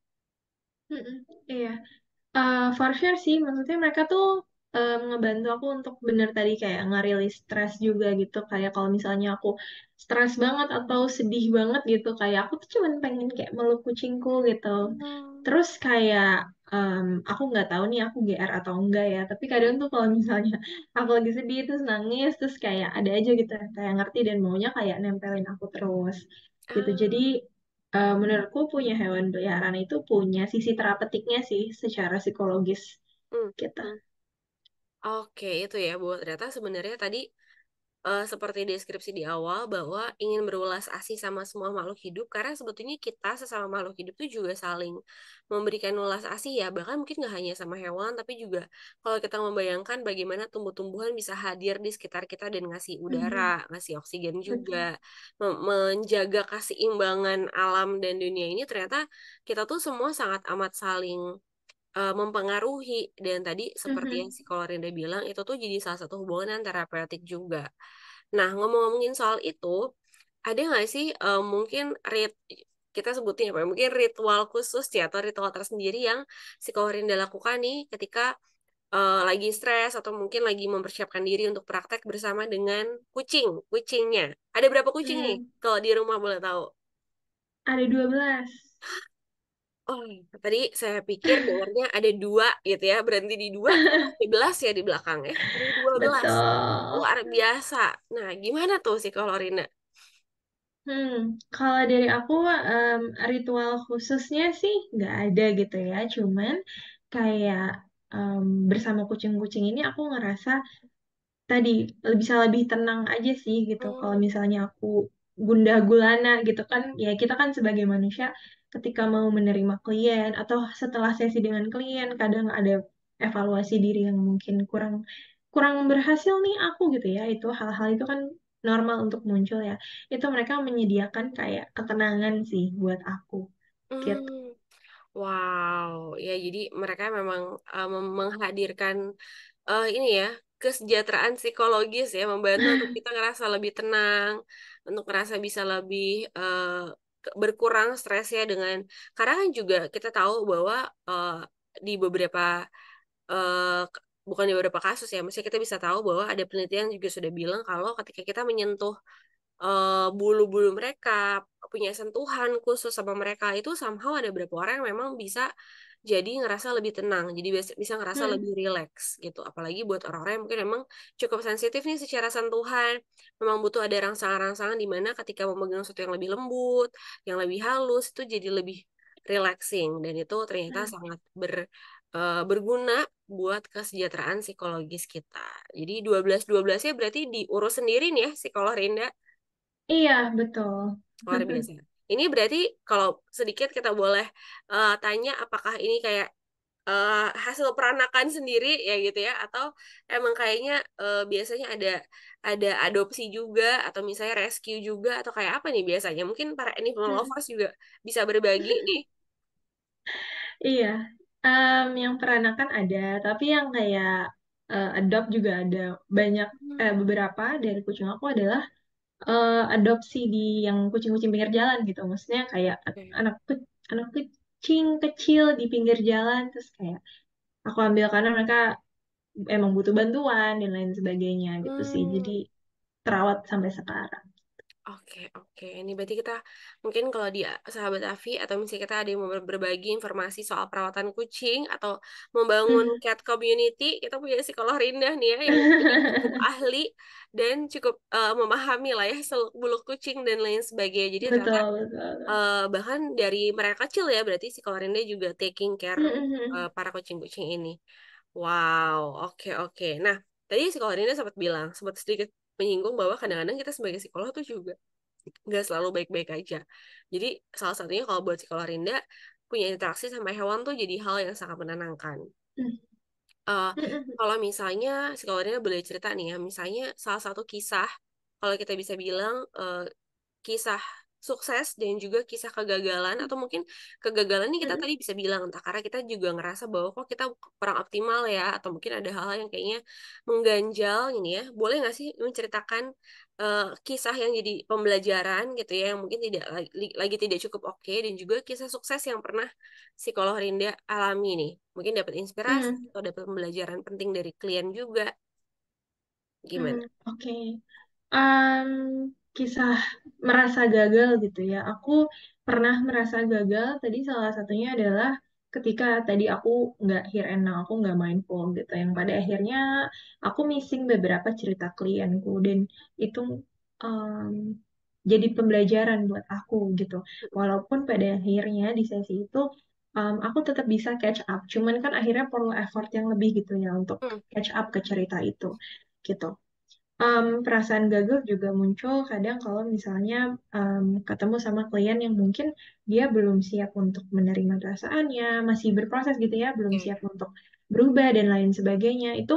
Mm-mm. Iya. Uh, for sure sih, maksudnya mereka tuh um, ngebantu aku untuk bener tadi kayak ngerilis stres juga gitu. Kayak kalau misalnya aku stres banget atau sedih banget gitu, kayak aku tuh cuman pengen kayak meluk kucingku gitu. Hmm. Terus kayak um, aku nggak tahu nih aku GR atau enggak ya, tapi kadang tuh kalau misalnya aku lagi sedih terus nangis terus kayak ada aja gitu kayak ngerti dan maunya kayak nempelin aku terus gitu. Jadi eh, menurutku punya hewan peliharaan itu punya sisi terapeutiknya sih secara psikologis hmm, gitu. Oke, itu ya, Bu. Ternyata sebenarnya tadi eh, seperti deskripsi di awal bahwa ingin berulas asih sama semua makhluk hidup karena sebetulnya kita sesama makhluk hidup itu juga saling memberikan ulas asih ya bahkan mungkin nggak hanya sama hewan tapi juga kalau kita membayangkan bagaimana tumbuh-tumbuhan bisa hadir di sekitar kita dan ngasih udara, ngasih oksigen juga, me- menjaga keseimbangan alam dan dunia ini ternyata kita tuh semua sangat amat saling eh, mempengaruhi dan tadi seperti yang Mhm, si Korinda bilang itu tuh jadi salah satu hubungan yang terapeutik juga. Nah, ngomong-ngomongin soal itu, ada nggak sih eh, mungkin rit kita sebutin apa ya, mungkin ritual khusus ya atau ritual tersendiri yang si Korinda lakukan nih ketika eh, lagi stres atau mungkin lagi mempersiapkan diri untuk praktek bersama dengan kucing, kucingnya. Ada berapa kucing nih mhm. kalau di rumah boleh tahu? Ada 12. Oh, tadi saya pikir dengarnya ada dua gitu ya, berhenti di dua, ada belas ya di belakang ya. Dua belas. Luar biasa. Nah, gimana tuh sih kalau Rina? Hmm, kalau dari aku em, ritual khususnya sih nggak ada gitu ya. Cuman kayak em, bersama kucing-kucing ini aku ngerasa tadi bisa lebih tenang aja sih gitu. Kalau Hmm, misalnya aku gundah gulana gitu kan, ya kita kan sebagai manusia ketika mau menerima klien atau setelah sesi dengan klien kadang ada evaluasi diri yang mungkin kurang kurang berhasil nih aku gitu ya. Itu hal-hal itu kan normal untuk muncul ya. Itu mereka menyediakan kayak ketenangan sih buat aku gitu. hmm. Wow, ya jadi mereka memang uh, menghadirkan uh, ini ya kesejahteraan psikologis ya, membantu untuk kita ngerasa lebih tenang, untuk ngerasa bisa lebih uh, berkurang stresnya dengan karena kan juga kita tahu bahwa uh, di beberapa uh, bukan di beberapa kasus ya, maksudnya kita bisa tahu bahwa ada penelitian juga sudah bilang kalau ketika kita menyentuh eh, bulu-bulu mereka, punya sentuhan khusus sama mereka itu somehow ada beberapa orang yang memang bisa jadi ngerasa lebih tenang, jadi bisa, ngerasa Hmm, lebih relax gitu. Apalagi buat orang-orang yang mungkin memang cukup sensitif nih secara sentuhan, memang butuh ada rangsangan-rangsangan di mana ketika memegang sesuatu yang lebih lembut, yang lebih halus itu jadi lebih relaxing dan itu ternyata hmm. sangat ber eh, berguna buat kesejahteraan psikologis kita. Jadi dua belas dua belas ya berarti diurus sendiri nih ya psikolog Rinda. Iya, betul. Luar biasa. Ini berarti kalau sedikit kita boleh eh, tanya apakah ini kayak eh, hasil peranakan sendiri ya gitu ya atau emang kayaknya eh, biasanya ada ada adopsi juga atau misalnya rescue juga atau kayak apa nih biasanya? Mungkin para animal Hmm. lovers juga bisa berbagi nih. Iya, Em, yang peranakan ada, tapi yang kayak eh, adopt juga ada. Banyak, eh, Hmm, beberapa dari kucing aku adalah eh, adopsi di yang kucing-kucing pinggir jalan gitu. Maksudnya kayak oke. anak anak kucing kecil di pinggir jalan, terus kayak aku ambil karena mereka emang butuh bantuan dan lain sebagainya gitu sih. Jadi Hmm. terawat sampai sekarang. Oke, oke. Ini berarti kita mungkin kalau di sahabat Afi atau misalnya kita ada yang mau berbagi informasi soal perawatan kucing atau membangun cat community, kita punya psikolog Rindah nih ya yang cukup ahli dan cukup eh, memahami lah ya seluk-beluk kucing dan lain sebagainya. Jadi ternyata Betul, betul. eh, bahkan dari mereka kecil ya berarti psikolog Rindah juga taking care eh, Mm-mm. para kucing-kucing ini. Wow, oke oke. Nah, tadi psikolog Rindah sempat bilang, sempat sedikit menyinggung bahwa kadang-kadang kita sebagai psikolog tuh juga nggak selalu baik-baik aja. Jadi salah satunya kalau buat psikolog Rinda punya interaksi sama hewan tuh jadi hal yang sangat menenangkan. Eh, Mm-mm. kalau misalnya psikolog Rinda boleh cerita nih ya, misalnya salah satu kisah kalau kita bisa bilang eh, kisah sukses dan juga kisah kegagalan atau mungkin kegagalan ini kita Mm-mm. tadi bisa bilang entah karena kita juga ngerasa bahwa kok kita kurang optimal ya atau mungkin ada hal-hal yang kayaknya mengganjal ini ya boleh nggak sih menceritakan eh, kisah yang jadi pembelajaran gitu ya yang mungkin tidak lagi, lagi tidak cukup oke dan juga kisah sukses yang pernah psikolog Rinda alami nih mungkin dapat inspirasi Mm. atau dapat pembelajaran penting dari klien juga Hmm, gimana? oke. Em, kisah merasa gagal gitu ya. Aku pernah merasa gagal. Tadi salah satunya adalah ketika tadi aku nggak here and now, aku nggak mindful gitu. Yang pada akhirnya aku missing beberapa cerita klienku dan itu em, jadi pembelajaran buat aku gitu. Walaupun pada akhirnya di sesi itu em, aku tetap bisa catch up. Cuman kan akhirnya perlu effort yang lebih gitu ya untuk Hmm, catch up ke cerita itu gitu. Em, perasaan gagal juga muncul kadang kalau misalnya em, ketemu sama klien yang mungkin dia belum siap untuk menerima perasaannya, masih berproses gitu ya, belum siap untuk berubah dan lain sebagainya. Itu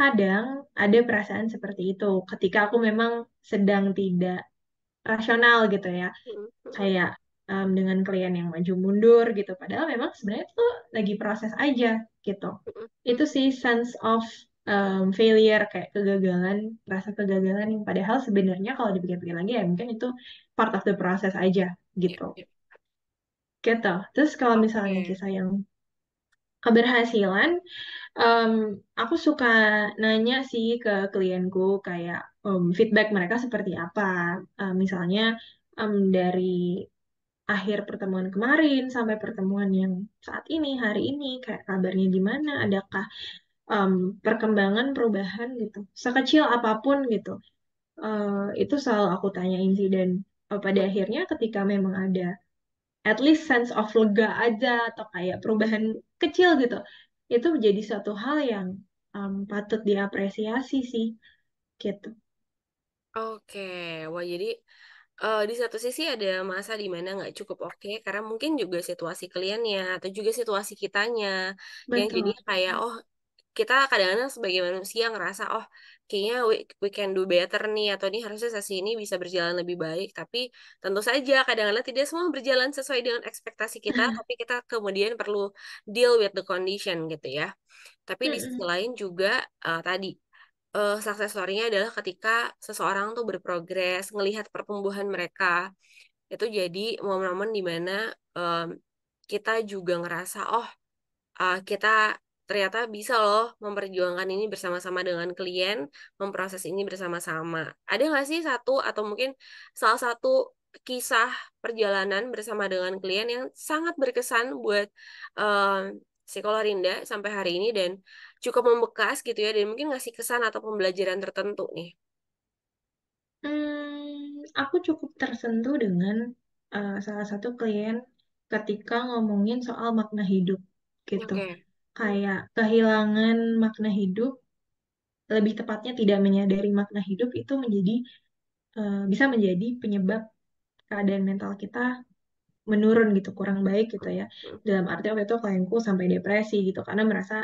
kadang ada perasaan seperti itu ketika aku memang sedang tidak rasional gitu ya Mm, mm, kayak em, dengan klien yang maju mundur gitu. Padahal memang sebenarnya itu lagi proses aja gitu. Itu sih sense of em, failure kayak kegagalan, rasa kegagalan yang padahal sebenarnya kalau dipikir-pikir lagi ya mungkin itu part of the process aja Ya, gitu. ya. Gitu. Terus kalau misalnya kisah yang keberhasilan, em, aku suka nanya sih ke klienku kayak em, feedback mereka seperti apa. Em, misalnya em, dari akhir pertemuan kemarin sampai pertemuan yang saat ini, hari ini, kayak kabarnya gimana, adakah um, perkembangan, perubahan gitu, sekecil apa pun gitu, Eh, itu selalu aku tanyain sih dan eh, pada akhirnya ketika memang ada at least sense of lega aja atau kayak perubahan kecil gitu, itu menjadi suatu hal yang um, patut diapresiasi sih gitu. Oke, wah jadi eh, di satu sisi ada masa di mana nggak cukup oke karena mungkin juga situasi kliennya atau juga situasi kitanya yang jadi Betul. kayak oh kita kadang-kadang sebagai manusia ngerasa oh kayaknya we, we can do better nih atau ini harusnya sesi ini bisa berjalan lebih baik. Tapi tentu saja kadang-kadang tidak semua berjalan sesuai dengan ekspektasi kita tapi kita kemudian perlu deal with the condition gitu ya. Tapi di sisi lain juga eh, tadi eh success story-nya adalah ketika seseorang tuh berprogres, ngelihat pertumbuhan mereka, itu jadi momen-momen di mana em, kita juga ngerasa, oh uh, kita ternyata bisa loh memperjuangkan ini bersama-sama dengan klien, memproses ini bersama-sama. Ada nggak sih satu atau mungkin salah satu kisah perjalanan bersama dengan klien yang sangat berkesan buat um, psikolog Rinda sampai hari ini dan cukup membekas gitu ya dan mungkin ngasih kesan atau pembelajaran tertentu nih. Hmm, aku cukup tersentuh dengan uh, salah satu klien ketika ngomongin soal makna hidup gitu. Oke. Kayak kehilangan makna hidup, lebih tepatnya tidak menyadari makna hidup itu menjadi uh, bisa menjadi penyebab keadaan mental kita menurun gitu, kurang baik gitu ya. Dalam arti waktu itu klienku sampai depresi gitu karena merasa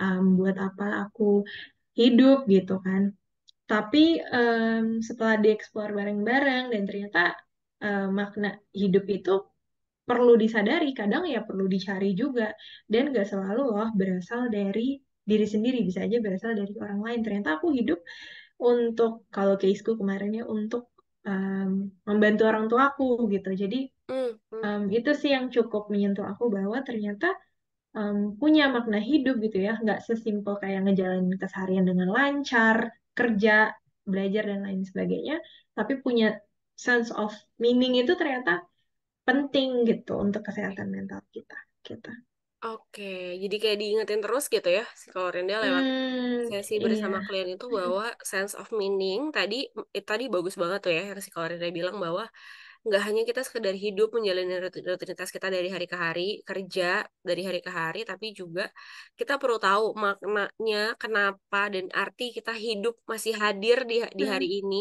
um, buat apa aku hidup gitu kan. Tapi em, setelah dieksplor bareng-bareng dan ternyata eh, makna hidup itu perlu disadari, kadang ya perlu dicari juga. Dan gak selalu loh berasal dari diri sendiri, bisa aja berasal dari orang lain. Ternyata aku hidup untuk, kalau caseku kemarin ya, untuk em, membantu orang tuaku gitu. Jadi em, itu sih yang cukup menyentuh aku bahwa ternyata em, punya makna hidup gitu ya, nggak sesimpel kayak ngejalanin keseharian dengan lancar, kerja, belajar dan lain sebagainya, tapi punya sense of meaning itu ternyata penting gitu untuk kesehatan mental kita. Gitu. Oke, jadi kayak diingetin terus gitu ya, psikolog Rinda lewat Hmm, sesi iya. bersama klien itu bahwa sense of meaning tadi eh, tadi bagus banget tuh ya yang si Rina bilang bahwa nggak hanya kita sekedar hidup menjalani rutin- rutinitas kita dari hari ke hari kerja dari hari ke hari tapi juga kita perlu tahu maknanya kenapa dan arti kita hidup masih hadir di di hari Hmm, ini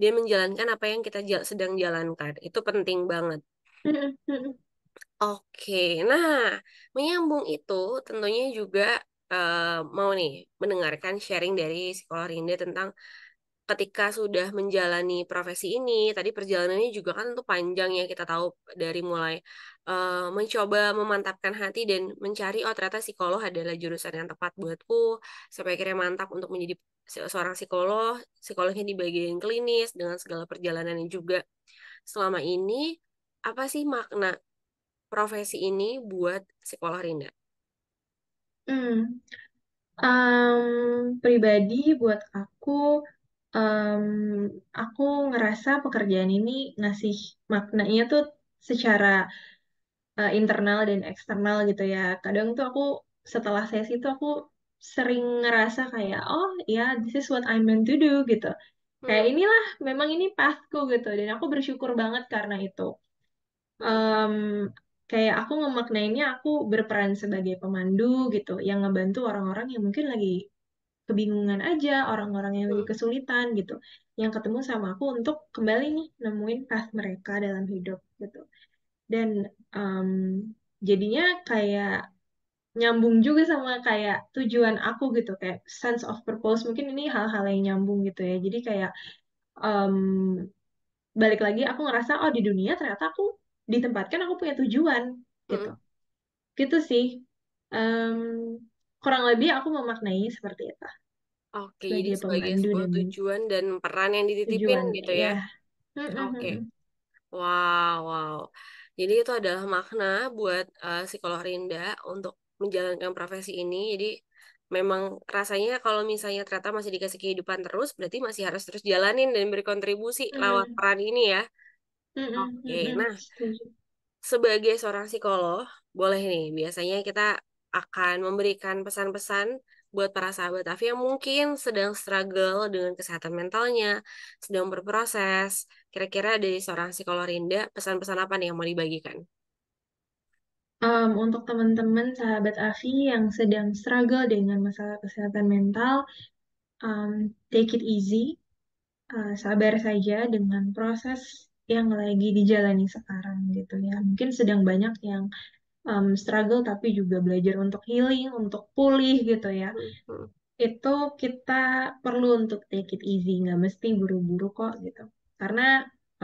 dan menjalankan apa yang kita jal- sedang jalankan itu penting banget. Oke, nah menyambung itu tentunya juga eh, mau nih mendengarkan sharing dari psikolog Rinda tentang ketika sudah menjalani profesi ini, tadi perjalanannya juga kan tentu panjang ya kita tahu dari mulai eh, mencoba memantapkan hati dan mencari oh ternyata psikolog adalah jurusan yang tepat buatku, sampai akhirnya mantap untuk menjadi se- seorang psikolog, psikolognya di bagian klinis dengan segala perjalanannya juga selama ini. Apa sih makna profesi ini buat psikolog Rinda? hmm. Um, pribadi buat aku, um, aku ngerasa pekerjaan ini ngasih maknanya tuh secara uh, internal dan eksternal gitu ya. Kadang tuh aku setelah sesi tuh aku sering ngerasa kayak, oh ya, this is what I'm meant to do gitu. Kayak Hmm, inilah, memang ini pathku gitu. Dan aku bersyukur banget karena itu. Em, kayak aku ngemaknainnya aku berperan sebagai pemandu gitu, yang ngebantu orang-orang yang mungkin lagi kebingungan aja, orang-orang yang lagi Hmm. kesulitan gitu, yang ketemu sama aku untuk kembali nih nemuin path mereka dalam hidup gitu. Dan em, jadinya kayak nyambung juga sama kayak tujuan aku gitu, kayak sense of purpose. Mungkin ini hal-hal yang nyambung gitu ya. Jadi kayak em, balik lagi aku ngerasa oh di dunia ternyata aku ditempatkan aku punya tujuan gitu. Hmm. Gitu sih. Em, kurang lebih aku memaknai seperti itu Oke, jadi sebagai sebuah tujuan dan peran yang dititipin tujuan gitu ya. ya. Oke. Wow, wow. Jadi itu adalah makna buat eh, psikolog Rinda untuk menjalankan profesi ini. Jadi memang rasanya kalau misalnya ternyata masih dikasih kehidupan terus, berarti masih harus terus jalanin dan berkontribusi lewat Mm-mm. peran ini ya. Mm-mm. Oke, Mm-mm. nah sebagai seorang psikolog, boleh nih, biasanya kita akan memberikan pesan-pesan buat para sahabat Afi yang mungkin sedang struggle dengan kesehatan mentalnya, sedang berproses. Kira-kira dari seorang psikolog Rinda, pesan-pesan apa nih yang mau dibagikan? Em, untuk teman-teman sahabat Afi yang sedang struggle dengan masalah kesehatan mental, em, take it easy, Eh, sabar saja dengan proses yang lagi dijalani sekarang gitu ya. Mungkin sedang banyak yang em, struggle tapi juga belajar untuk healing, untuk pulih gitu ya. Hmm, Itu kita perlu untuk take it easy, nggak mesti buru-buru kok gitu. Karena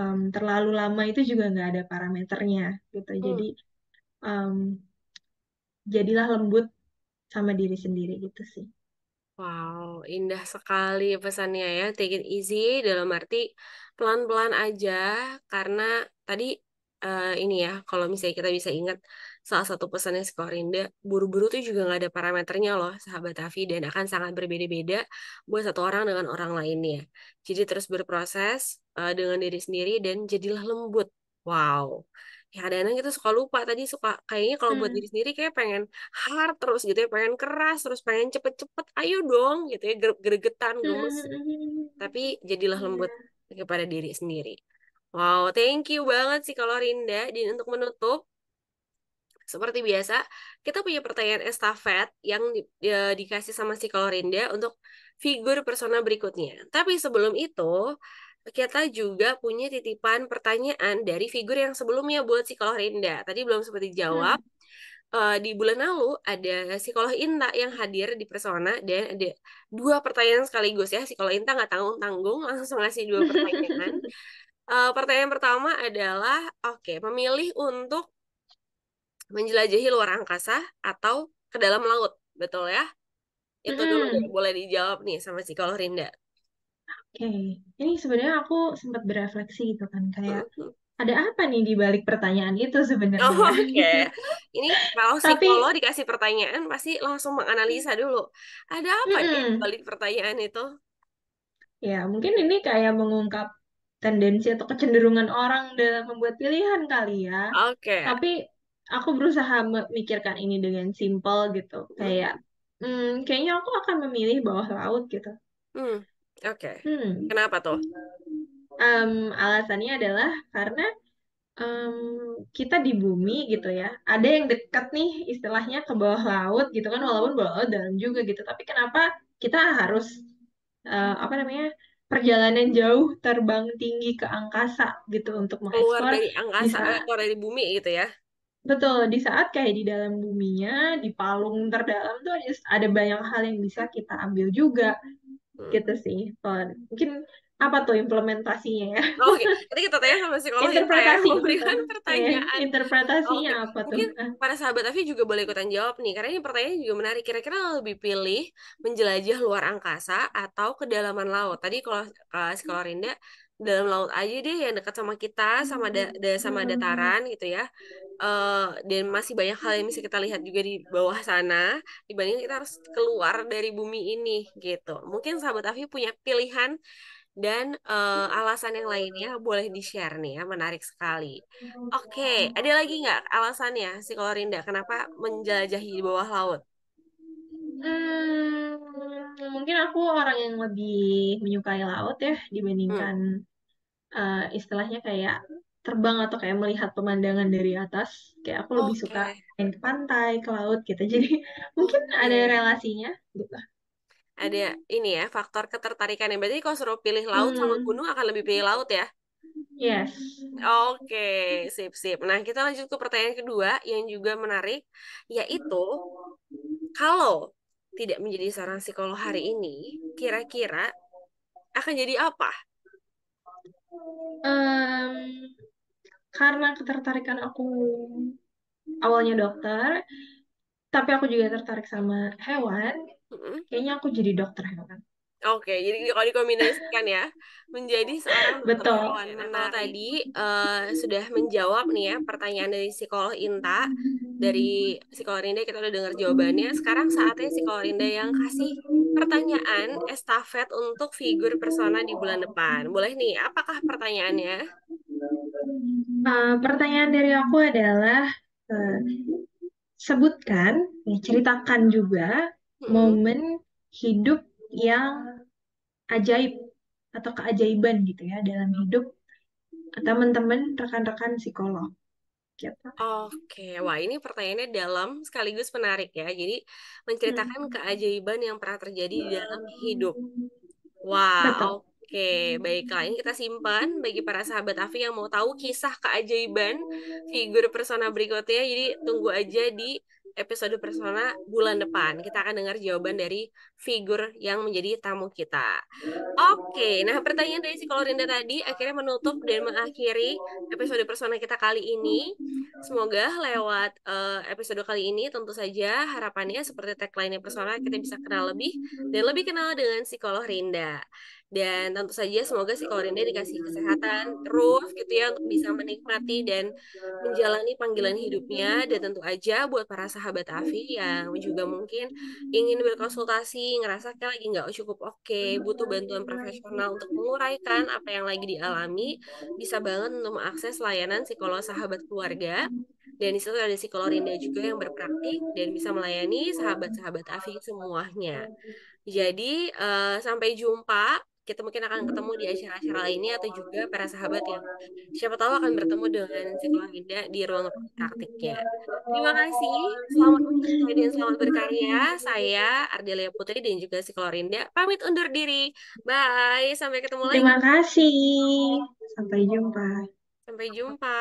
em, terlalu lama itu juga nggak ada parameternya gitu. hmm. Jadi em, jadilah lembut sama diri sendiri gitu sih. Wow, indah sekali pesannya ya. Take it easy dalam arti pelan-pelan aja karena tadi eh, ini ya, kalau misalnya kita bisa ingat salah satu pesannya si Korinda, buru-buru tuh juga nggak ada parameternya loh, sahabat Afi, dan akan sangat berbeda-beda buat satu orang dengan orang lainnya. Jadi terus berproses eh, dengan diri sendiri dan jadilah lembut. Wow. Ya kadang-kadang kita suka lupa tadi suka kayaknya kalau buat diri Hmm. sendiri kayak pengen hard terus gitu ya, pengen keras, terus pengen cepet-cepet, ayo dong gitu ya, gregetan, gemes. Tapi jadilah lembut Iya. kepada diri sendiri. Wow, thank you banget sih kalau Rinda. Dan untuk menutup, seperti biasa, kita punya pertanyaan estafet yang di- ya, dikasih sama si Rinda untuk figur persona berikutnya. Tapi sebelum itu, kita juga punya titipan pertanyaan dari figur yang sebelumnya buat si Rinda. Tadi belum sempat dijawab Hmm. eh, di bulan lalu ada psikolog Inta yang hadir di Persona dan ada dua pertanyaan sekaligus ya. Psikolog Inta nggak tanggung-tanggung langsung ngasih dua pertanyaan. Eh, pertanyaan pertama adalah, oke, memilih untuk menjelajahi luar angkasa atau ke dalam laut, betul ya? Itu dulu Mm-mm. boleh dijawab nih sama psikolog Rinda. Oke, ini sebenarnya aku sempat berefleksi gitu kan, kayak Mhm. ada apa nih di balik pertanyaan itu Oh, sebenarnya ya? Oke, Ini kalau psikolog Tapi, dikasih pertanyaan pasti langsung menganalisa dulu. Ada apa nih di balik pertanyaan itu? ya mungkin ini kayak mengungkap tendensi atau kecenderungan orang dalam membuat pilihan kali ya. Oke. Tapi aku berusaha memikirkan ini dengan simpel gitu, kayak, Mhm. hmm, kayaknya aku akan memilih bawah laut gitu. Oke. Hmm, Kenapa tuh? Em, alasannya adalah karena em, kita di bumi gitu ya, ada yang dekat nih istilahnya ke bawah laut gitu kan, walaupun bawah laut dalam juga gitu. Tapi kenapa kita harus eh, apa namanya perjalanan jauh terbang tinggi ke angkasa gitu untuk Keluar mengeksplor dari di angkasa, saat keluar dari bumi gitu ya? betul di saat kayak di dalam buminya di palung terdalam tuh ada, ada banyak hal yang bisa kita ambil juga Hmm. gitu sih. Mungkin apa tuh implementasinya ya? Oh, Oke, Nanti kita tanya sama psikolog ya, Interpretasi, memberikan ya, pertanyaan. interpretasinya Oke, apa tuh? mungkin Ah, para sahabat Afi juga boleh ikutan jawab nih, karena ini pertanyaan juga menarik. Kira-kira lebih pilih menjelajah luar angkasa atau kedalaman laut? Tadi kalau uh, si Rinda, dalam laut aja deh yang dekat sama kita, sama da, da- sama mm-mm. dataran gitu ya. Eh, dan masih banyak hal yang bisa kita lihat juga di bawah sana, dibanding kita harus keluar dari bumi ini gitu. Mungkin sahabat Afi punya pilihan dan eh, alasan yang lainnya boleh di-share nih ya, menarik sekali. Oke, ada lagi nggak alasannya si Klorinda kenapa menjelajahi di bawah laut? Hmm, mungkin aku orang yang lebih menyukai laut ya Hmm, dibandingkan eh, istilahnya kayak terbang atau kayak melihat pemandangan dari atas. Kayak aku lebih suka main ke pantai, ke laut gitu. Jadi mungkin ada relasinya gitu. ada ini ya faktor ketertarikannya. Berarti kalau suruh pilih laut sama Hmm, gunung akan lebih pilih laut ya? yes. Oke, sip sip. Nah, kita lanjut ke pertanyaan kedua yang juga menarik, yaitu kalau tidak menjadi seorang psikolog hari ini, kira-kira akan jadi apa? Em, karena ketertarikan aku awalnya dokter, tapi aku juga tertarik sama hewan, kayaknya aku jadi dokter hewan. Oke, jadi kalau dikombinasikan ya, menjadi seorang dokter Betul. hewan. Nah, tadi eh, sudah menjawab nih ya pertanyaan dari psikolog Inta, dari psikolog Rinda kita udah dengar jawabannya. Sekarang saatnya psikolog Rinda yang kasih pertanyaan estafet untuk figur persona di bulan depan. Boleh nih, apakah pertanyaannya? Uh, pertanyaan dari aku adalah uh, sebutkan, ya, ceritakan juga Mm-mm. momen hidup yang ajaib atau keajaiban gitu ya dalam hidup teman-teman rekan-rekan psikolog gitu. Oke, wah ini pertanyaannya dalam sekaligus menarik ya. Jadi menceritakan Hmm. keajaiban yang pernah terjadi di dalam hidup. Wah, Betul. oke. Baiklah, ini kita simpan bagi para sahabat Afi yang mau tahu kisah keajaiban figur persona berikutnya. Jadi tunggu aja di episode persona bulan depan. Kita akan dengar jawaban dari figur yang menjadi tamu kita. Oke, nah pertanyaan dari psikolog Rinda tadi akhirnya menutup dan mengakhiri episode persona kita kali ini. Semoga lewat eh, episode kali ini tentu saja harapannya seperti tagline persona kita bisa kenal lebih dan lebih kenal dengan psikolog Rinda. Dan tentu saja semoga psikolog Rinda dikasih kesehatan terus gitu ya untuk bisa menikmati dan menjalani panggilan hidupnya dan tentu aja buat para sahabat Afi yang juga mungkin ingin berkonsultasi ngerasa kayak lagi nggak cukup oke butuh bantuan profesional untuk menguraikan apa yang lagi dialami bisa banget untuk mengakses layanan psikolog sahabat keluarga dan di situ ada psikolog Rinda juga yang berpraktik dan bisa melayani sahabat-sahabat Afi semuanya. Jadi eh, sampai jumpa. Kita mungkin akan ketemu di acara-acara lainnya atau juga para sahabat yang siapa tahu akan bertemu dengan psikolog Rinda di ruang praktiknya. Terima kasih. Selamat bekerja dan selamat berkarya. Saya Ardelia Putri dan juga psikolog Rinda pamit undur diri. Bye. Sampai ketemu lagi. Terima kasih. Sampai jumpa. Sampai jumpa.